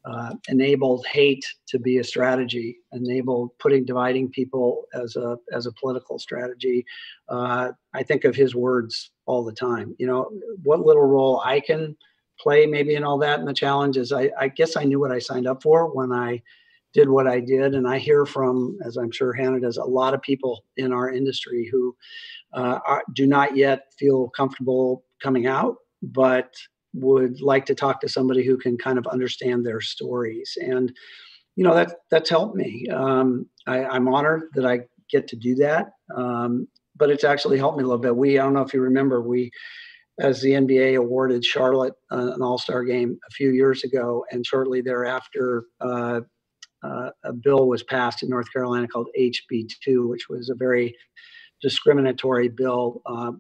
uh, enabled hate to be a strategy, enabled putting dividing people as a as a political strategy. Uh, I think of his words all the time. You know, what little role I can play maybe in all that and the challenge is I, I guess I knew what I signed up for when I did what I did. And I hear from, as I'm sure Hannah does, a lot of people in our industry who uh, are, do not yet feel comfortable coming out, but would like to talk to somebody who can kind of understand their stories. And you know that that's helped me. Um, I, am honored that I get to do that, um, but it's actually helped me a little bit. We I don't know if you remember we as the NBA awarded Charlotte uh, an All Star game a few years ago, and shortly thereafter, uh, uh, a bill was passed in North Carolina called HB2, which was a very discriminatory bill uh,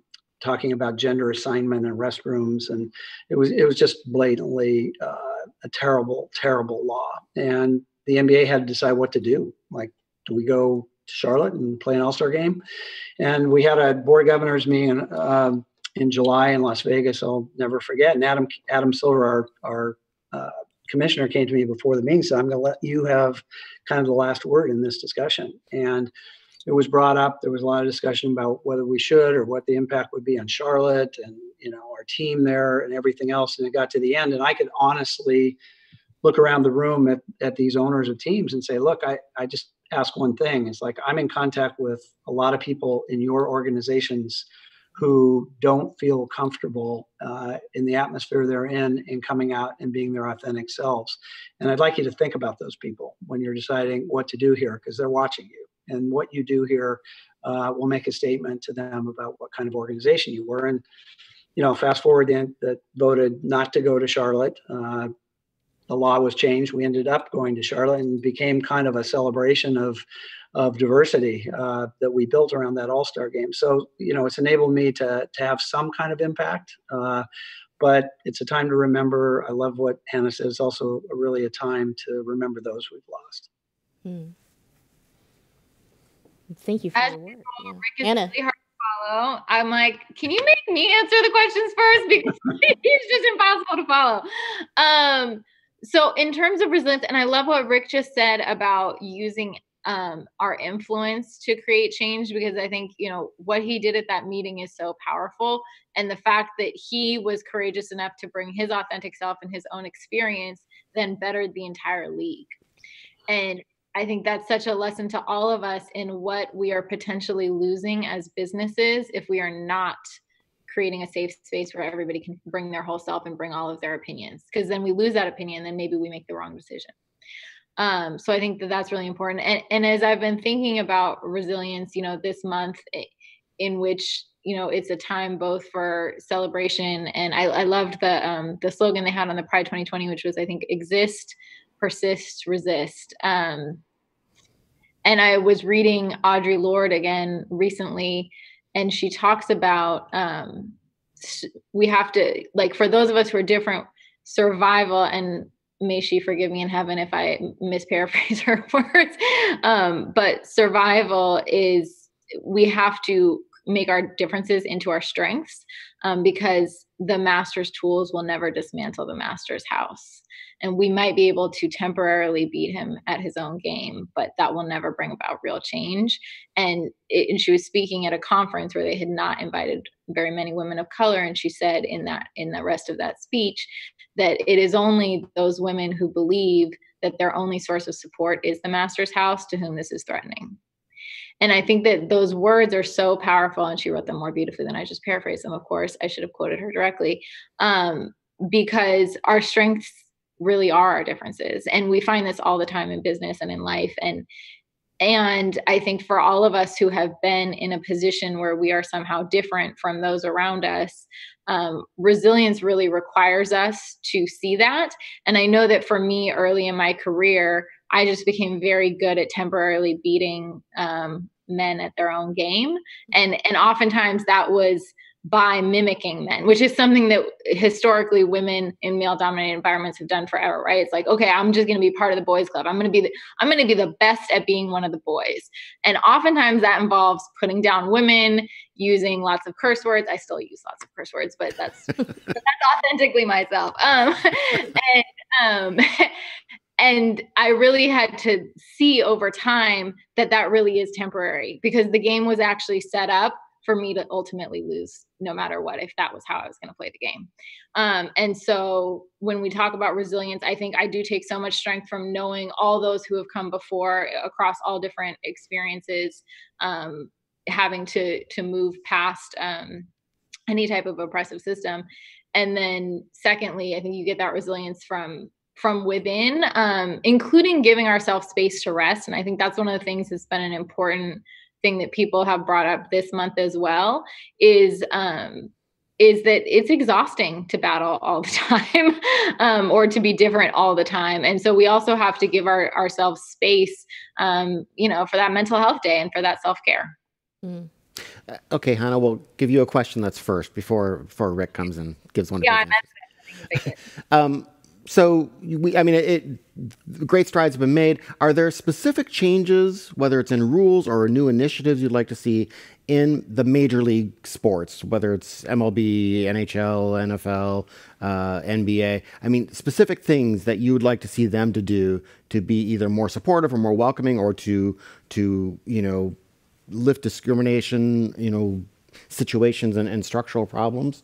talking about gender assignment in restrooms, and it was it was just blatantly uh, a terrible, terrible law. And the NBA had to decide what to do. Like, do we go to Charlotte and play an All Star game? And we had a board governors meeting um, in July in Las Vegas. I'll never forget. And Adam Adam Silver, our our uh, commissioner came to me before the meeting said, I'm going to let you have kind of the last word in this discussion. And it was brought up. There was a lot of discussion about whether we should or what the impact would be on Charlotte and, you know, our team there and everything else. And it got to the end and I could honestly look around the room at, at these owners of teams and say, look, I, I just ask one thing. It's like I'm in contact with a lot of people in your organizations who don't feel comfortable uh, in the atmosphere they're in and coming out and being their authentic selves. And I'd like you to think about those people when you're deciding what to do here because they're watching you. And what you do here uh, will make a statement to them about what kind of organization you were. And, you know, fast forward then that voted not to go to Charlotte. Uh, the law was changed. We ended up going to Charlotte and became kind of a celebration of of diversity uh, that we built around that All Star game. So you know, it's enabled me to to have some kind of impact. Uh, but it's a time to remember. I love what Hannah says. It's also really a time to remember those we've lost. Hmm. Thank you for As the word. Yeah. Hannah. Really follow. I'm like, can you make me answer the questions first because it's just impossible to follow. Um, so in terms of resilience, and I love what Rick just said about using um, our influence to create change because I think, you know, what he did at that meeting is so powerful. And the fact that he was courageous enough to bring his authentic self and his own experience then bettered the entire league. And I think that's such a lesson to all of us in what we are potentially losing as businesses if we are not creating a safe space where everybody can bring their whole self and bring all of their opinions because then we lose that opinion then maybe we make the wrong decision um, so I think that that's really important. And, and as I've been thinking about resilience, you know, this month eh, in which you know it's a time both for celebration and I, I loved the um, the slogan they had on the Pride 2020, which was I think exist, persist, resist. Um, and I was reading Audre Lorde again recently, and she talks about um, we have to like for those of us who are different survival and may she forgive me in heaven if I misparaphrase her words. Um, but survival is we have to make our differences into our strengths um, because the master's tools will never dismantle the master's house. And we might be able to temporarily beat him at his own game, but that will never bring about real change. And, it, and she was speaking at a conference where they had not invited very many women of color, and she said in that in the rest of that speech that it is only those women who believe that their only source of support is the master's house to whom this is threatening. And I think that those words are so powerful, and she wrote them more beautifully than I just paraphrased them. Of course, I should have quoted her directly, um, because our strengths really are our differences and we find this all the time in business and in life and and i think for all of us who have been in a position where we are somehow different from those around us um, resilience really requires us to see that and i know that for me early in my career i just became very good at temporarily beating um, men at their own game and and oftentimes that was by mimicking men, which is something that historically women in male dominated environments have done forever, right? It's like, okay, I'm just going to be part of the boys club. I'm going to be the I'm going to be the best at being one of the boys. And oftentimes that involves putting down women, using lots of curse words. I still use lots of curse words, but that's that's authentically myself. Um, and um, and I really had to see over time that that really is temporary because the game was actually set up for me to ultimately lose no matter what if that was how i was going to play the game. Um, and so when we talk about resilience i think i do take so much strength from knowing all those who have come before across all different experiences um, having to to move past um, any type of oppressive system. And then secondly i think you get that resilience from from within um, including giving ourselves space to rest. And i think that's one of the things that's been an important thing that people have brought up this month as well is um, is that it's exhausting to battle all the time um, or to be different all the time. And so we also have to give our, ourselves space um, you know for that mental health day and for that self-care. Mm. uh, okay hannah we'll give you a question that's first before before rick comes and gives one yeah, um, so we, I mean, it, it, great strides have been made. Are there specific changes, whether it's in rules or new initiatives, you'd like to see in the major league sports, whether it's MLB, NHL, NFL, uh, NBA? I mean, specific things that you would like to see them to do to be either more supportive or more welcoming, or to to you know lift discrimination, you know, situations and, and structural problems.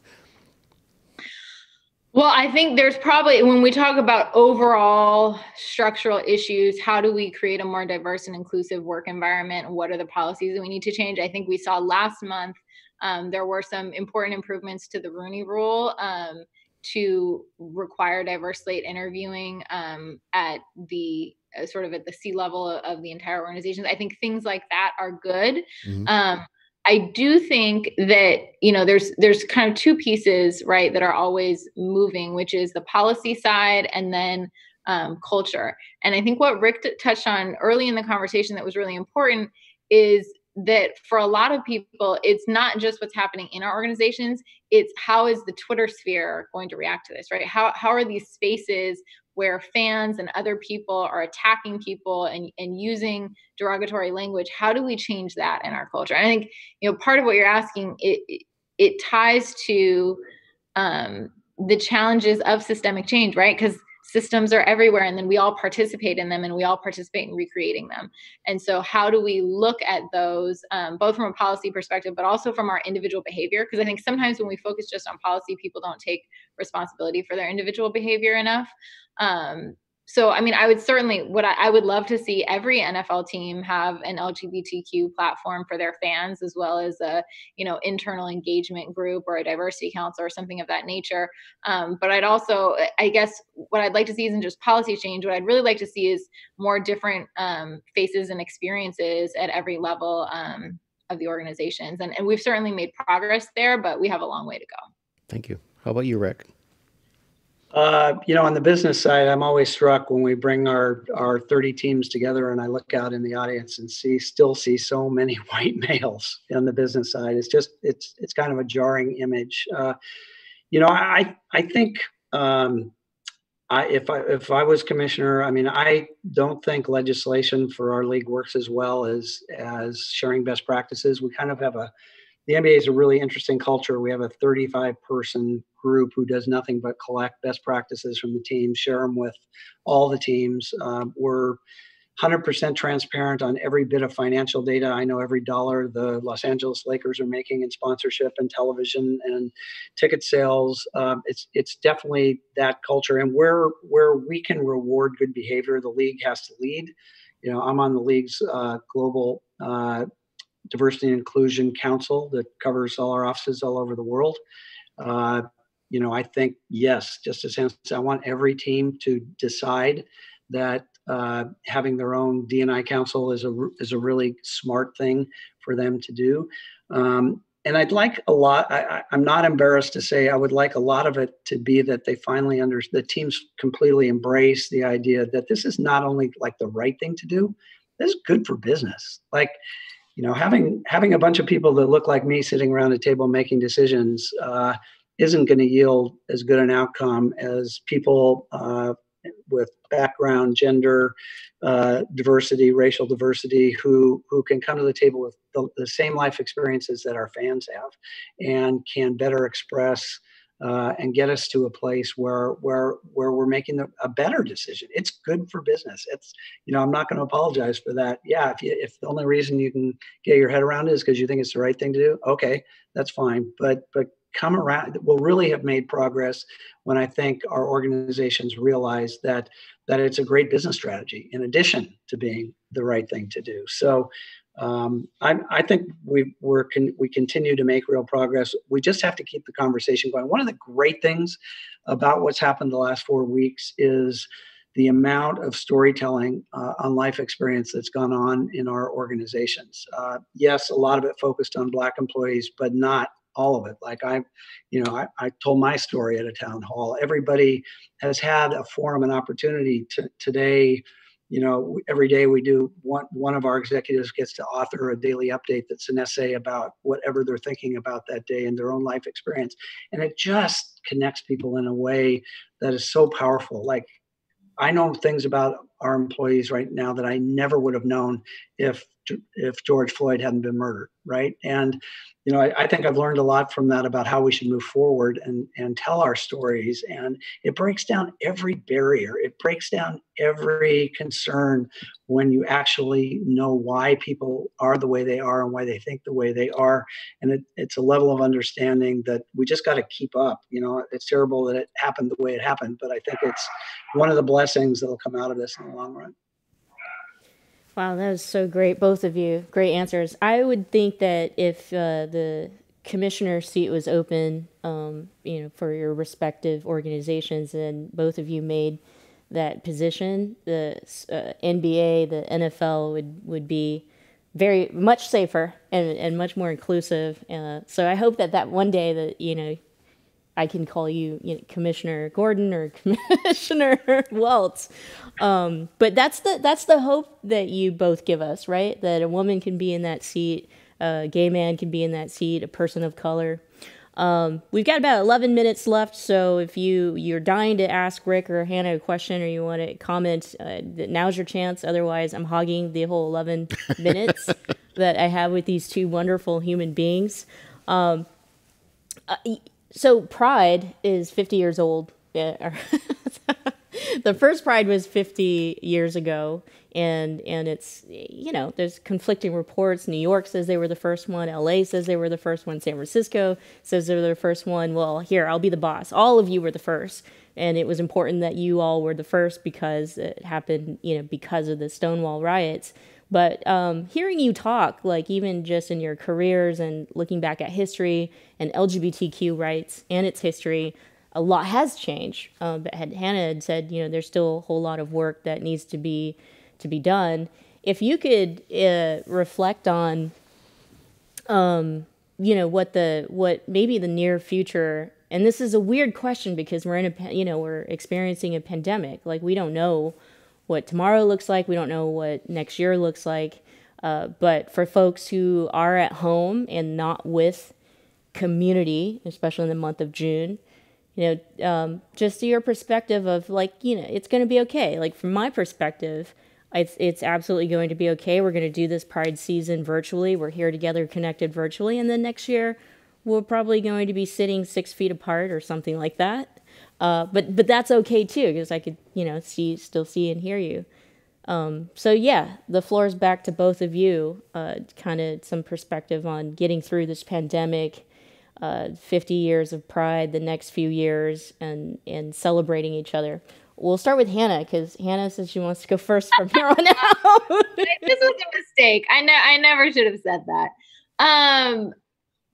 Well, I think there's probably, when we talk about overall structural issues, how do we create a more diverse and inclusive work environment? What are the policies that we need to change? I think we saw last month um, there were some important improvements to the Rooney Rule um, to require diverse slate interviewing um, at the uh, sort of at the C level of the entire organization. I think things like that are good. Mm-hmm. Um, I do think that you know there's there's kind of two pieces right that are always moving, which is the policy side and then um, culture. And I think what Rick t- touched on early in the conversation that was really important is that for a lot of people, it's not just what's happening in our organizations, it's how is the Twitter sphere going to react to this, right? How, how are these spaces where fans and other people are attacking people and, and using derogatory language? How do we change that in our culture? And I think, you know, part of what you're asking, it, it ties to um, the challenges of systemic change, right? Because systems are everywhere and then we all participate in them and we all participate in recreating them and so how do we look at those um, both from a policy perspective but also from our individual behavior because i think sometimes when we focus just on policy people don't take responsibility for their individual behavior enough. Um, so i mean i would certainly what I, I, would love to see every nfl team have an lgbtq platform for their fans as well as a you know internal engagement group or a diversity council or something of that nature. Um, but i'd also i guess what i'd like to see isn't just policy change. What i'd really like to see is more different um, faces and experiences at every level um, of the organizations. And, and we've certainly made progress there but we have a long way to go. Thank you how about you rick uh, you know, on the business side, I'm always struck when we bring our our 30 teams together, and I look out in the audience and see still see so many white males on the business side. It's just it's it's kind of a jarring image. Uh, you know, I I think um, I if I if I was commissioner, I mean, I don't think legislation for our league works as well as as sharing best practices. We kind of have a the NBA is a really interesting culture. We have a 35 person group who does nothing but collect best practices from the team, share them with all the teams. Um, we're 100% transparent on every bit of financial data. I know every dollar the Los Angeles Lakers are making in sponsorship and television and ticket sales. Um, it's it's definitely that culture, and where where we can reward good behavior, the league has to lead. You know, I'm on the league's uh, global uh, diversity and inclusion council that covers all our offices all over the world. Uh, you know, I think yes, just as I want every team to decide that uh, having their own D&I council is a is a really smart thing for them to do. Um, and I'd like a lot. I, am not embarrassed to say I would like a lot of it to be that they finally under the teams completely embrace the idea that this is not only like the right thing to do, this is good for business. Like, you know, having having a bunch of people that look like me sitting around a table making decisions uh, isn't going to yield as good an outcome as people uh, with background, gender, uh, diversity, racial diversity, who who can come to the table with the, the, same life experiences that our fans have, and can better express uh, and get us to a place where where where we're making the, a better decision. It's good for business. It's you know I'm not going to apologize for that. Yeah, if you, if the only reason you can get your head around it is because you think it's the right thing to do, okay, that's fine. But but come around we'll really have made progress when I think our organizations realize that that it's a great business strategy in addition to being the right thing to do. So um, I, I, think we we're con- we continue to make real progress. We just have to keep the conversation going. One of the great things about what's happened the last four weeks is the amount of storytelling uh, on life experience that's gone on in our organizations. Uh, yes, a lot of it focused on Black employees, but not all of it. Like I, you know, I, I, told my story at a town hall. Everybody has had a forum and opportunity to today. You know, every day we do one one of our executives gets to author a daily update that's an essay about whatever they're thinking about that day and their own life experience, and it just connects people in a way that is so powerful. Like I know things about our employees right now that I never would have known if if George Floyd hadn't been murdered, right? And you know, I, I, think I've learned a lot from that about how we should move forward and and tell our stories. And it breaks down every barrier. It breaks down every concern when you actually know why people are the way they are and why they think the way they are. And it, it's a level of understanding that we just got to keep up. You know, it's terrible that it happened the way it happened, but I think it's one of the blessings that'll come out of this in the long run. Wow, that was so great, both of you. Great answers. I would think that if uh, the commissioner seat was open, um, you know, for your respective organizations, and both of you made that position, the uh, NBA, the NFL would would be very much safer and and much more inclusive. Uh, so I hope that that one day that you know I can call you, you know, Commissioner Gordon or Commissioner Welts. Um, but that's the that's the hope that you both give us, right? That a woman can be in that seat, a gay man can be in that seat, a person of color. Um, we've got about 11 minutes left, so if you you're dying to ask Rick or Hannah a question or you want to comment, uh, now's your chance. Otherwise, I'm hogging the whole 11 minutes that I have with these two wonderful human beings. Um, uh, so Pride is 50 years old. Yeah, the first Pride was 50 years ago, and and it's you know there's conflicting reports. New York says they were the first one. L.A. says they were the first one. San Francisco says they were the first one. Well, here I'll be the boss. All of you were the first, and it was important that you all were the first because it happened you know because of the Stonewall riots. But um, hearing you talk, like even just in your careers and looking back at history and LGBTQ rights and its history, a lot has changed. Um, but had, Hannah had said, you know, there's still a whole lot of work that needs to be to be done. If you could uh, reflect on, um, you know, what the what maybe the near future, and this is a weird question because we're in a you know we're experiencing a pandemic. Like we don't know what tomorrow looks like. We don't know what next year looks like. Uh, but for folks who are at home and not with community, especially in the month of June, you know, um, just your perspective of like, you know, it's going to be okay. Like from my perspective, it's it's absolutely going to be okay. We're going to do this Pride season virtually. We're here together, connected virtually, and then next year we're probably going to be sitting six feet apart or something like that. Uh, but but that's okay too because I could you know see still see and hear you. Um, so yeah, the floor is back to both of you. Uh, kind of some perspective on getting through this pandemic, uh, 50 years of pride, the next few years, and and celebrating each other. We'll start with Hannah because Hannah says she wants to go first from here on out. this was a mistake. I ne- I never should have said that. Um,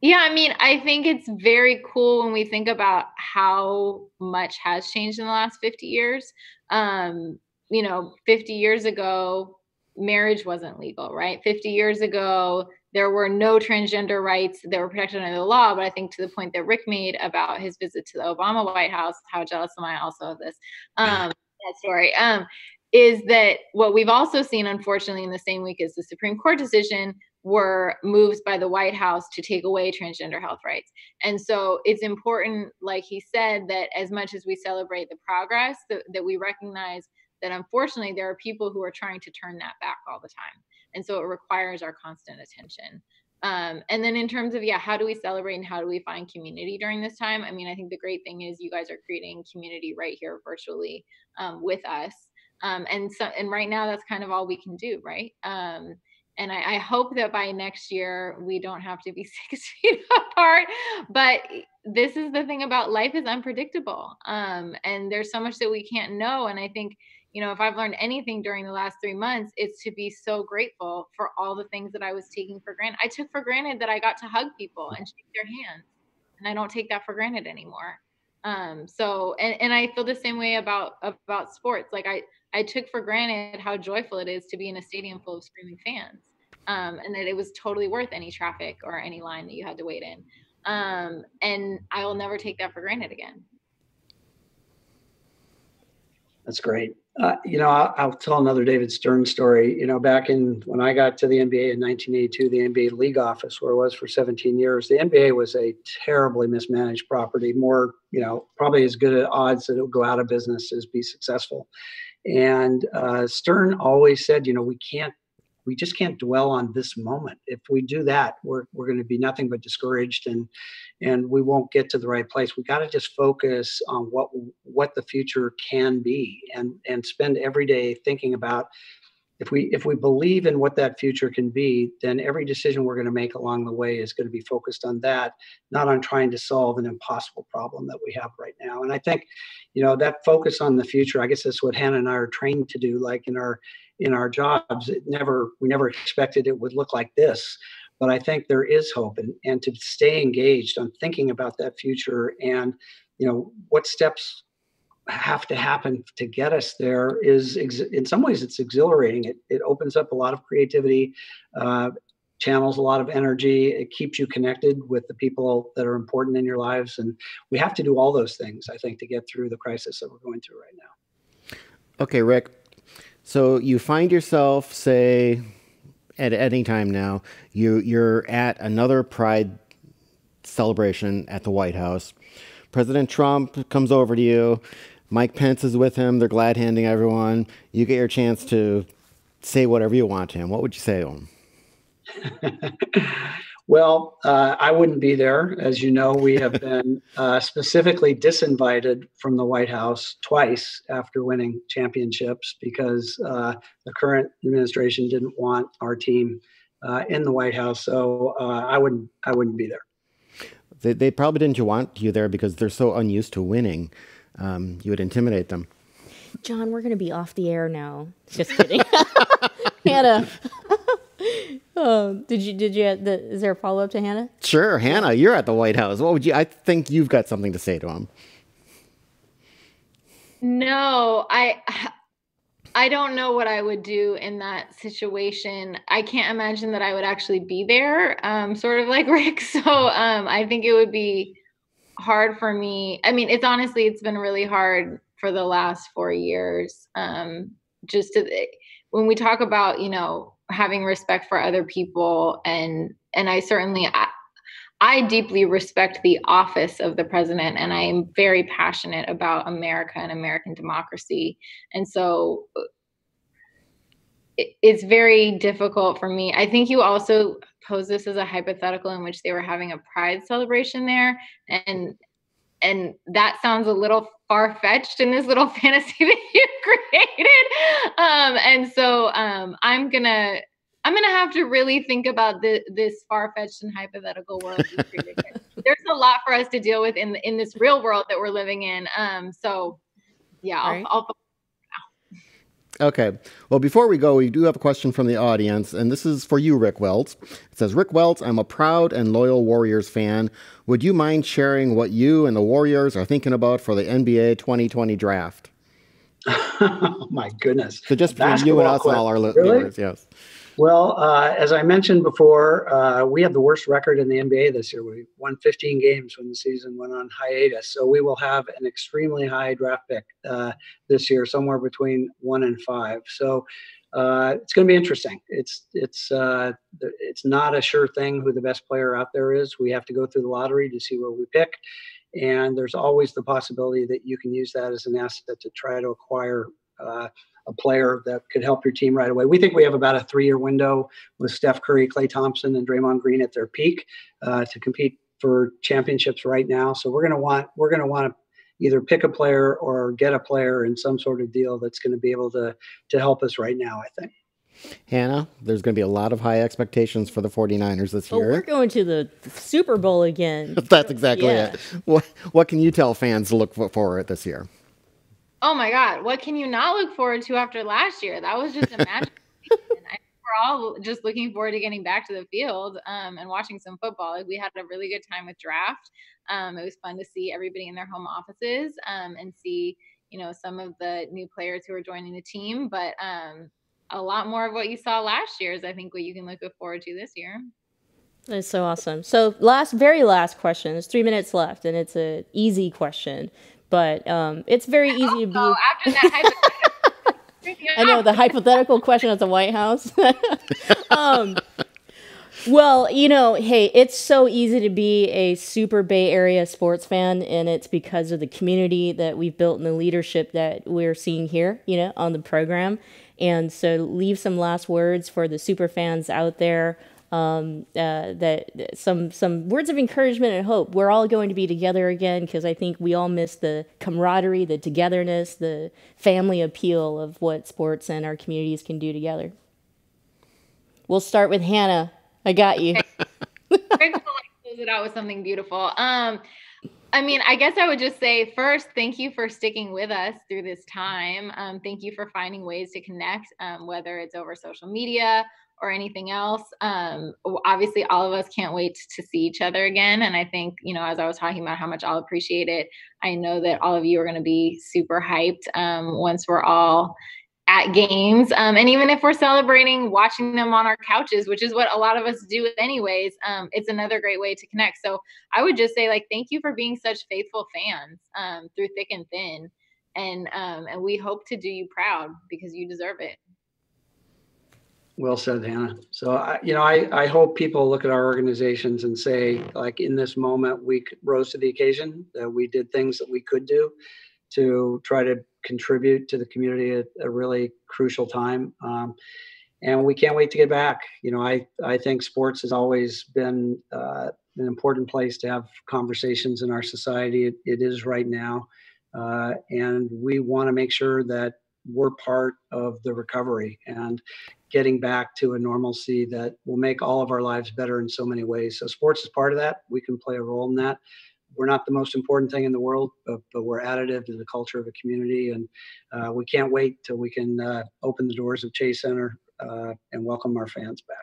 Yeah, I mean, I think it's very cool when we think about how much has changed in the last 50 years. Um, you know, 50 years ago, marriage wasn't legal, right? 50 years ago, there were no transgender rights that were protected under the law. But I think to the point that Rick made about his visit to the Obama White House, how jealous am I also of this um, that story? Um, is that what we've also seen, unfortunately, in the same week as the Supreme Court decision were moves by the White House to take away transgender health rights. And so it's important, like he said, that as much as we celebrate the progress, that, that we recognize that unfortunately there are people who are trying to turn that back all the time. And so it requires our constant attention. Um, and then in terms of yeah, how do we celebrate and how do we find community during this time? I mean, I think the great thing is you guys are creating community right here virtually um, with us. Um, and so and right now that's kind of all we can do, right? Um, and I, I, hope that by next year we don't have to be six feet apart. But this is the thing about life is unpredictable, um, and there's so much that we can't know. And I think you know if I've learned anything during the last three months, it's to be so grateful for all the things that I was taking for granted. I took for granted that I got to hug people and shake their hands, and I don't take that for granted anymore. Um, so and, and I feel the same way about about sports. Like I I took for granted how joyful it is to be in a stadium full of screaming fans um, and that it was totally worth any traffic or any line that you had to wait in. Um, and I will never take that for granted again. That's great. Uh, you know, I'll, I'll, tell another David Stern story. You know, back in when I got to the NBA in 1982, the NBA league office, where I was for 17 years, the NBA was a terribly mismanaged property. More, you know, probably as good at odds that it would go out of business as be successful. And uh, Stern always said, you know, we can't we just can't dwell on this moment. If we do that, we're, we're going to be nothing but discouraged and and we won't get to the right place. We got to just focus on what what the future can be and and spend every day thinking about if we if we believe in what that future can be then every decision we're going to make along the way is going to be focused on that not on trying to solve an impossible problem that we have right now and i think you know that focus on the future i guess that's what hannah and i are trained to do like in our in our jobs. It never we never expected it would look like this. But I think there is hope and, and to stay engaged on thinking about that future and you know what steps have to happen to get us there is in some ways it's exhilarating it, it opens up a lot of creativity uh, channels a lot of energy it keeps you connected with the people that are important in your lives and we have to do all those things i think to get through the crisis that we're going through right now okay rick so you find yourself, say, at any time now, you you're at another Pride celebration at the White House. President Trump comes over to you. Mike Pence is with him. They're glad handing everyone. You get your chance to say whatever you want to him. What would you say to him? Well, uh, I wouldn't be there. As you know, we have been uh, specifically disinvited from the White House twice after winning championships because uh, the current administration didn't want our team uh, in the White House. So uh, I wouldn't. I wouldn't be there. They, they, probably didn't want you there because they're so unused to winning. Um, you would intimidate them. John, we're going to be off the air now. Just kidding. Hannah. Oh, did you did you the, is there a follow up to Hannah? Sure, Hannah, you're at the White House. What would you? I think you've got something to say to him. No, I I don't know what I would do in that situation. I can't imagine that I would actually be there, um, sort of like Rick. So um, I think it would be hard for me. I mean, it's honestly, it's been really hard for the last four years. Um, just to, when we talk about, you know, having respect for other people and and I certainly I, I deeply respect the office of the president and I am very passionate about America and American democracy. And so uh, it, it's very difficult for me. I think you also pose this as a hypothetical in which they were having a pride celebration there and and that sounds a little far fetched in this little fantasy that you created. Um, and so um, I'm gonna I'm gonna have to really think about the, this far fetched and hypothetical world created. There's a lot for us to deal with in in this real world that we're living in. Um, so yeah, I'll, right. I'll Okay. Well, before we go, we do have a question from the audience, and this is for you, Rick Welts. It says, Rick Welts, I'm a proud and loyal Warriors fan. Would you mind sharing what you and the Warriors are thinking about for the NBA 2020 draft? oh, my goodness. So just between you and us and all our really? viewers, yes. Well, uh, as I mentioned before, uh, we have the worst record in the NBA this year. We won 15 games when the season went on hiatus. So we will have an extremely high draft pick uh, this year, somewhere between one and five. So uh, it's going to be interesting. It's it's uh, it's not a sure thing who the best player out there is. We have to go through the lottery to see where we pick, and there's always the possibility that you can use that as an asset to try to acquire uh, a player that could help your team right away. We think we have about a three-year window with Steph Curry, Klay Thompson, and Draymond Green at their peak uh, to compete for championships right now. So we're going to want we're going to want to either pick a player or get a player in some sort of deal that's going to be able to to help us right now. I think. Hannah, there's going to be a lot of high expectations for the 49ers this But year. we're going to the Super Bowl again. That's exactly Yeah. it. What, what can you tell fans to look for, for this year? Oh my God, what can you not look forward to after last year? That was just a magical season. I think we're all just looking forward to getting back to the field um, and watching some football. Like, we had a really good time with draft. Um, it was fun to see everybody in their home offices um, and see, you know, some of the new players who are joining the team. But um, a lot more of what you saw last year is, I think, what you can look forward to this year. That's so awesome. So last, very last question. There's three minutes left, and it's an easy question, but um, it's very easy to be. So after that, I know the hypothetical question at the White House. um, well, you know, hey, it's so easy to be a super Bay Area sports fan, and it's because of the community that we've built and the leadership that we're seeing here, you know, on the program. And so, leave some last words for the super fans out there. Um, uh, that some some words of encouragement and hope. We're all going to be together again because I think we all miss the camaraderie, the togetherness, the family appeal of what sports and our communities can do together. We'll start with Hannah. I got you. Will like close it out with something beautiful. Um, I mean, I guess I would just say first, thank you for sticking with us through this time. Um, thank you for finding ways to connect, um, whether it's over social media or anything else. Um, obviously, all of us can't wait to see each other again. And I think, you know, as I was talking about how much I'll appreciate it, I know that all of you are going to be super hyped um, once we're all at games. Um, and even if we're celebrating watching them on our couches, which is what a lot of us do anyways, um, it's another great way to connect. So I would just say like, thank you for being such faithful fans um, through thick and thin. And, um, and we hope to do you proud because you deserve it. Well said, Hannah. So, I, you know, I, I hope people look at our organizations and say, like, in this moment, we rose to the occasion, that we did things that we could do to try to contribute to the community at a really crucial time. Um, and we can't wait to get back. You know, I, I think sports has always been uh, an important place to have conversations in our society. It, it is right now. Uh, and we want to make sure that we're part of the recovery and getting back to a normalcy that will make all of our lives better in so many ways. So sports is part of that. We can play a role in that. We're not the most important thing in the world, but, but we're additive to the culture of a community. And uh, we can't wait till we can uh, open the doors of Chase Center uh, and welcome our fans back.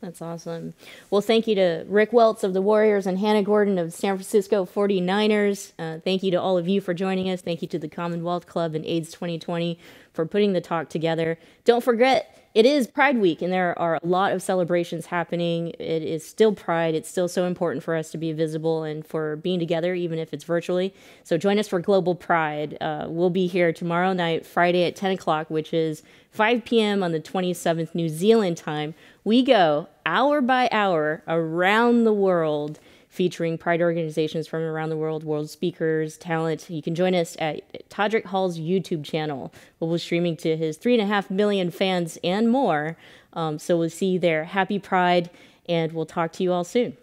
That's awesome. Well, thank you to Rick Welts of the Warriors and Hannah Gordon of San Francisco 49ers. Uh, thank you to all of you for joining us. Thank you to the Commonwealth Club and AIDS 2020 for putting the talk together. Don't forget, it is Pride Week, and there are a lot of celebrations happening. It is still Pride. It's still so important for us to be visible and for being together, even if it's virtually. So join us for Global Pride. Uh, we'll be here tomorrow night, Friday at 10 o'clock, which is 5 p.m. on the 27th New Zealand time. We go hour by hour around the world featuring pride organizations from around the world, world speakers, talent. You can join us at Todrick Hall's YouTube channel. We'll be streaming to his three and a half million fans and more. Um, so we'll see you there. Happy Pride, and we'll talk to you all soon.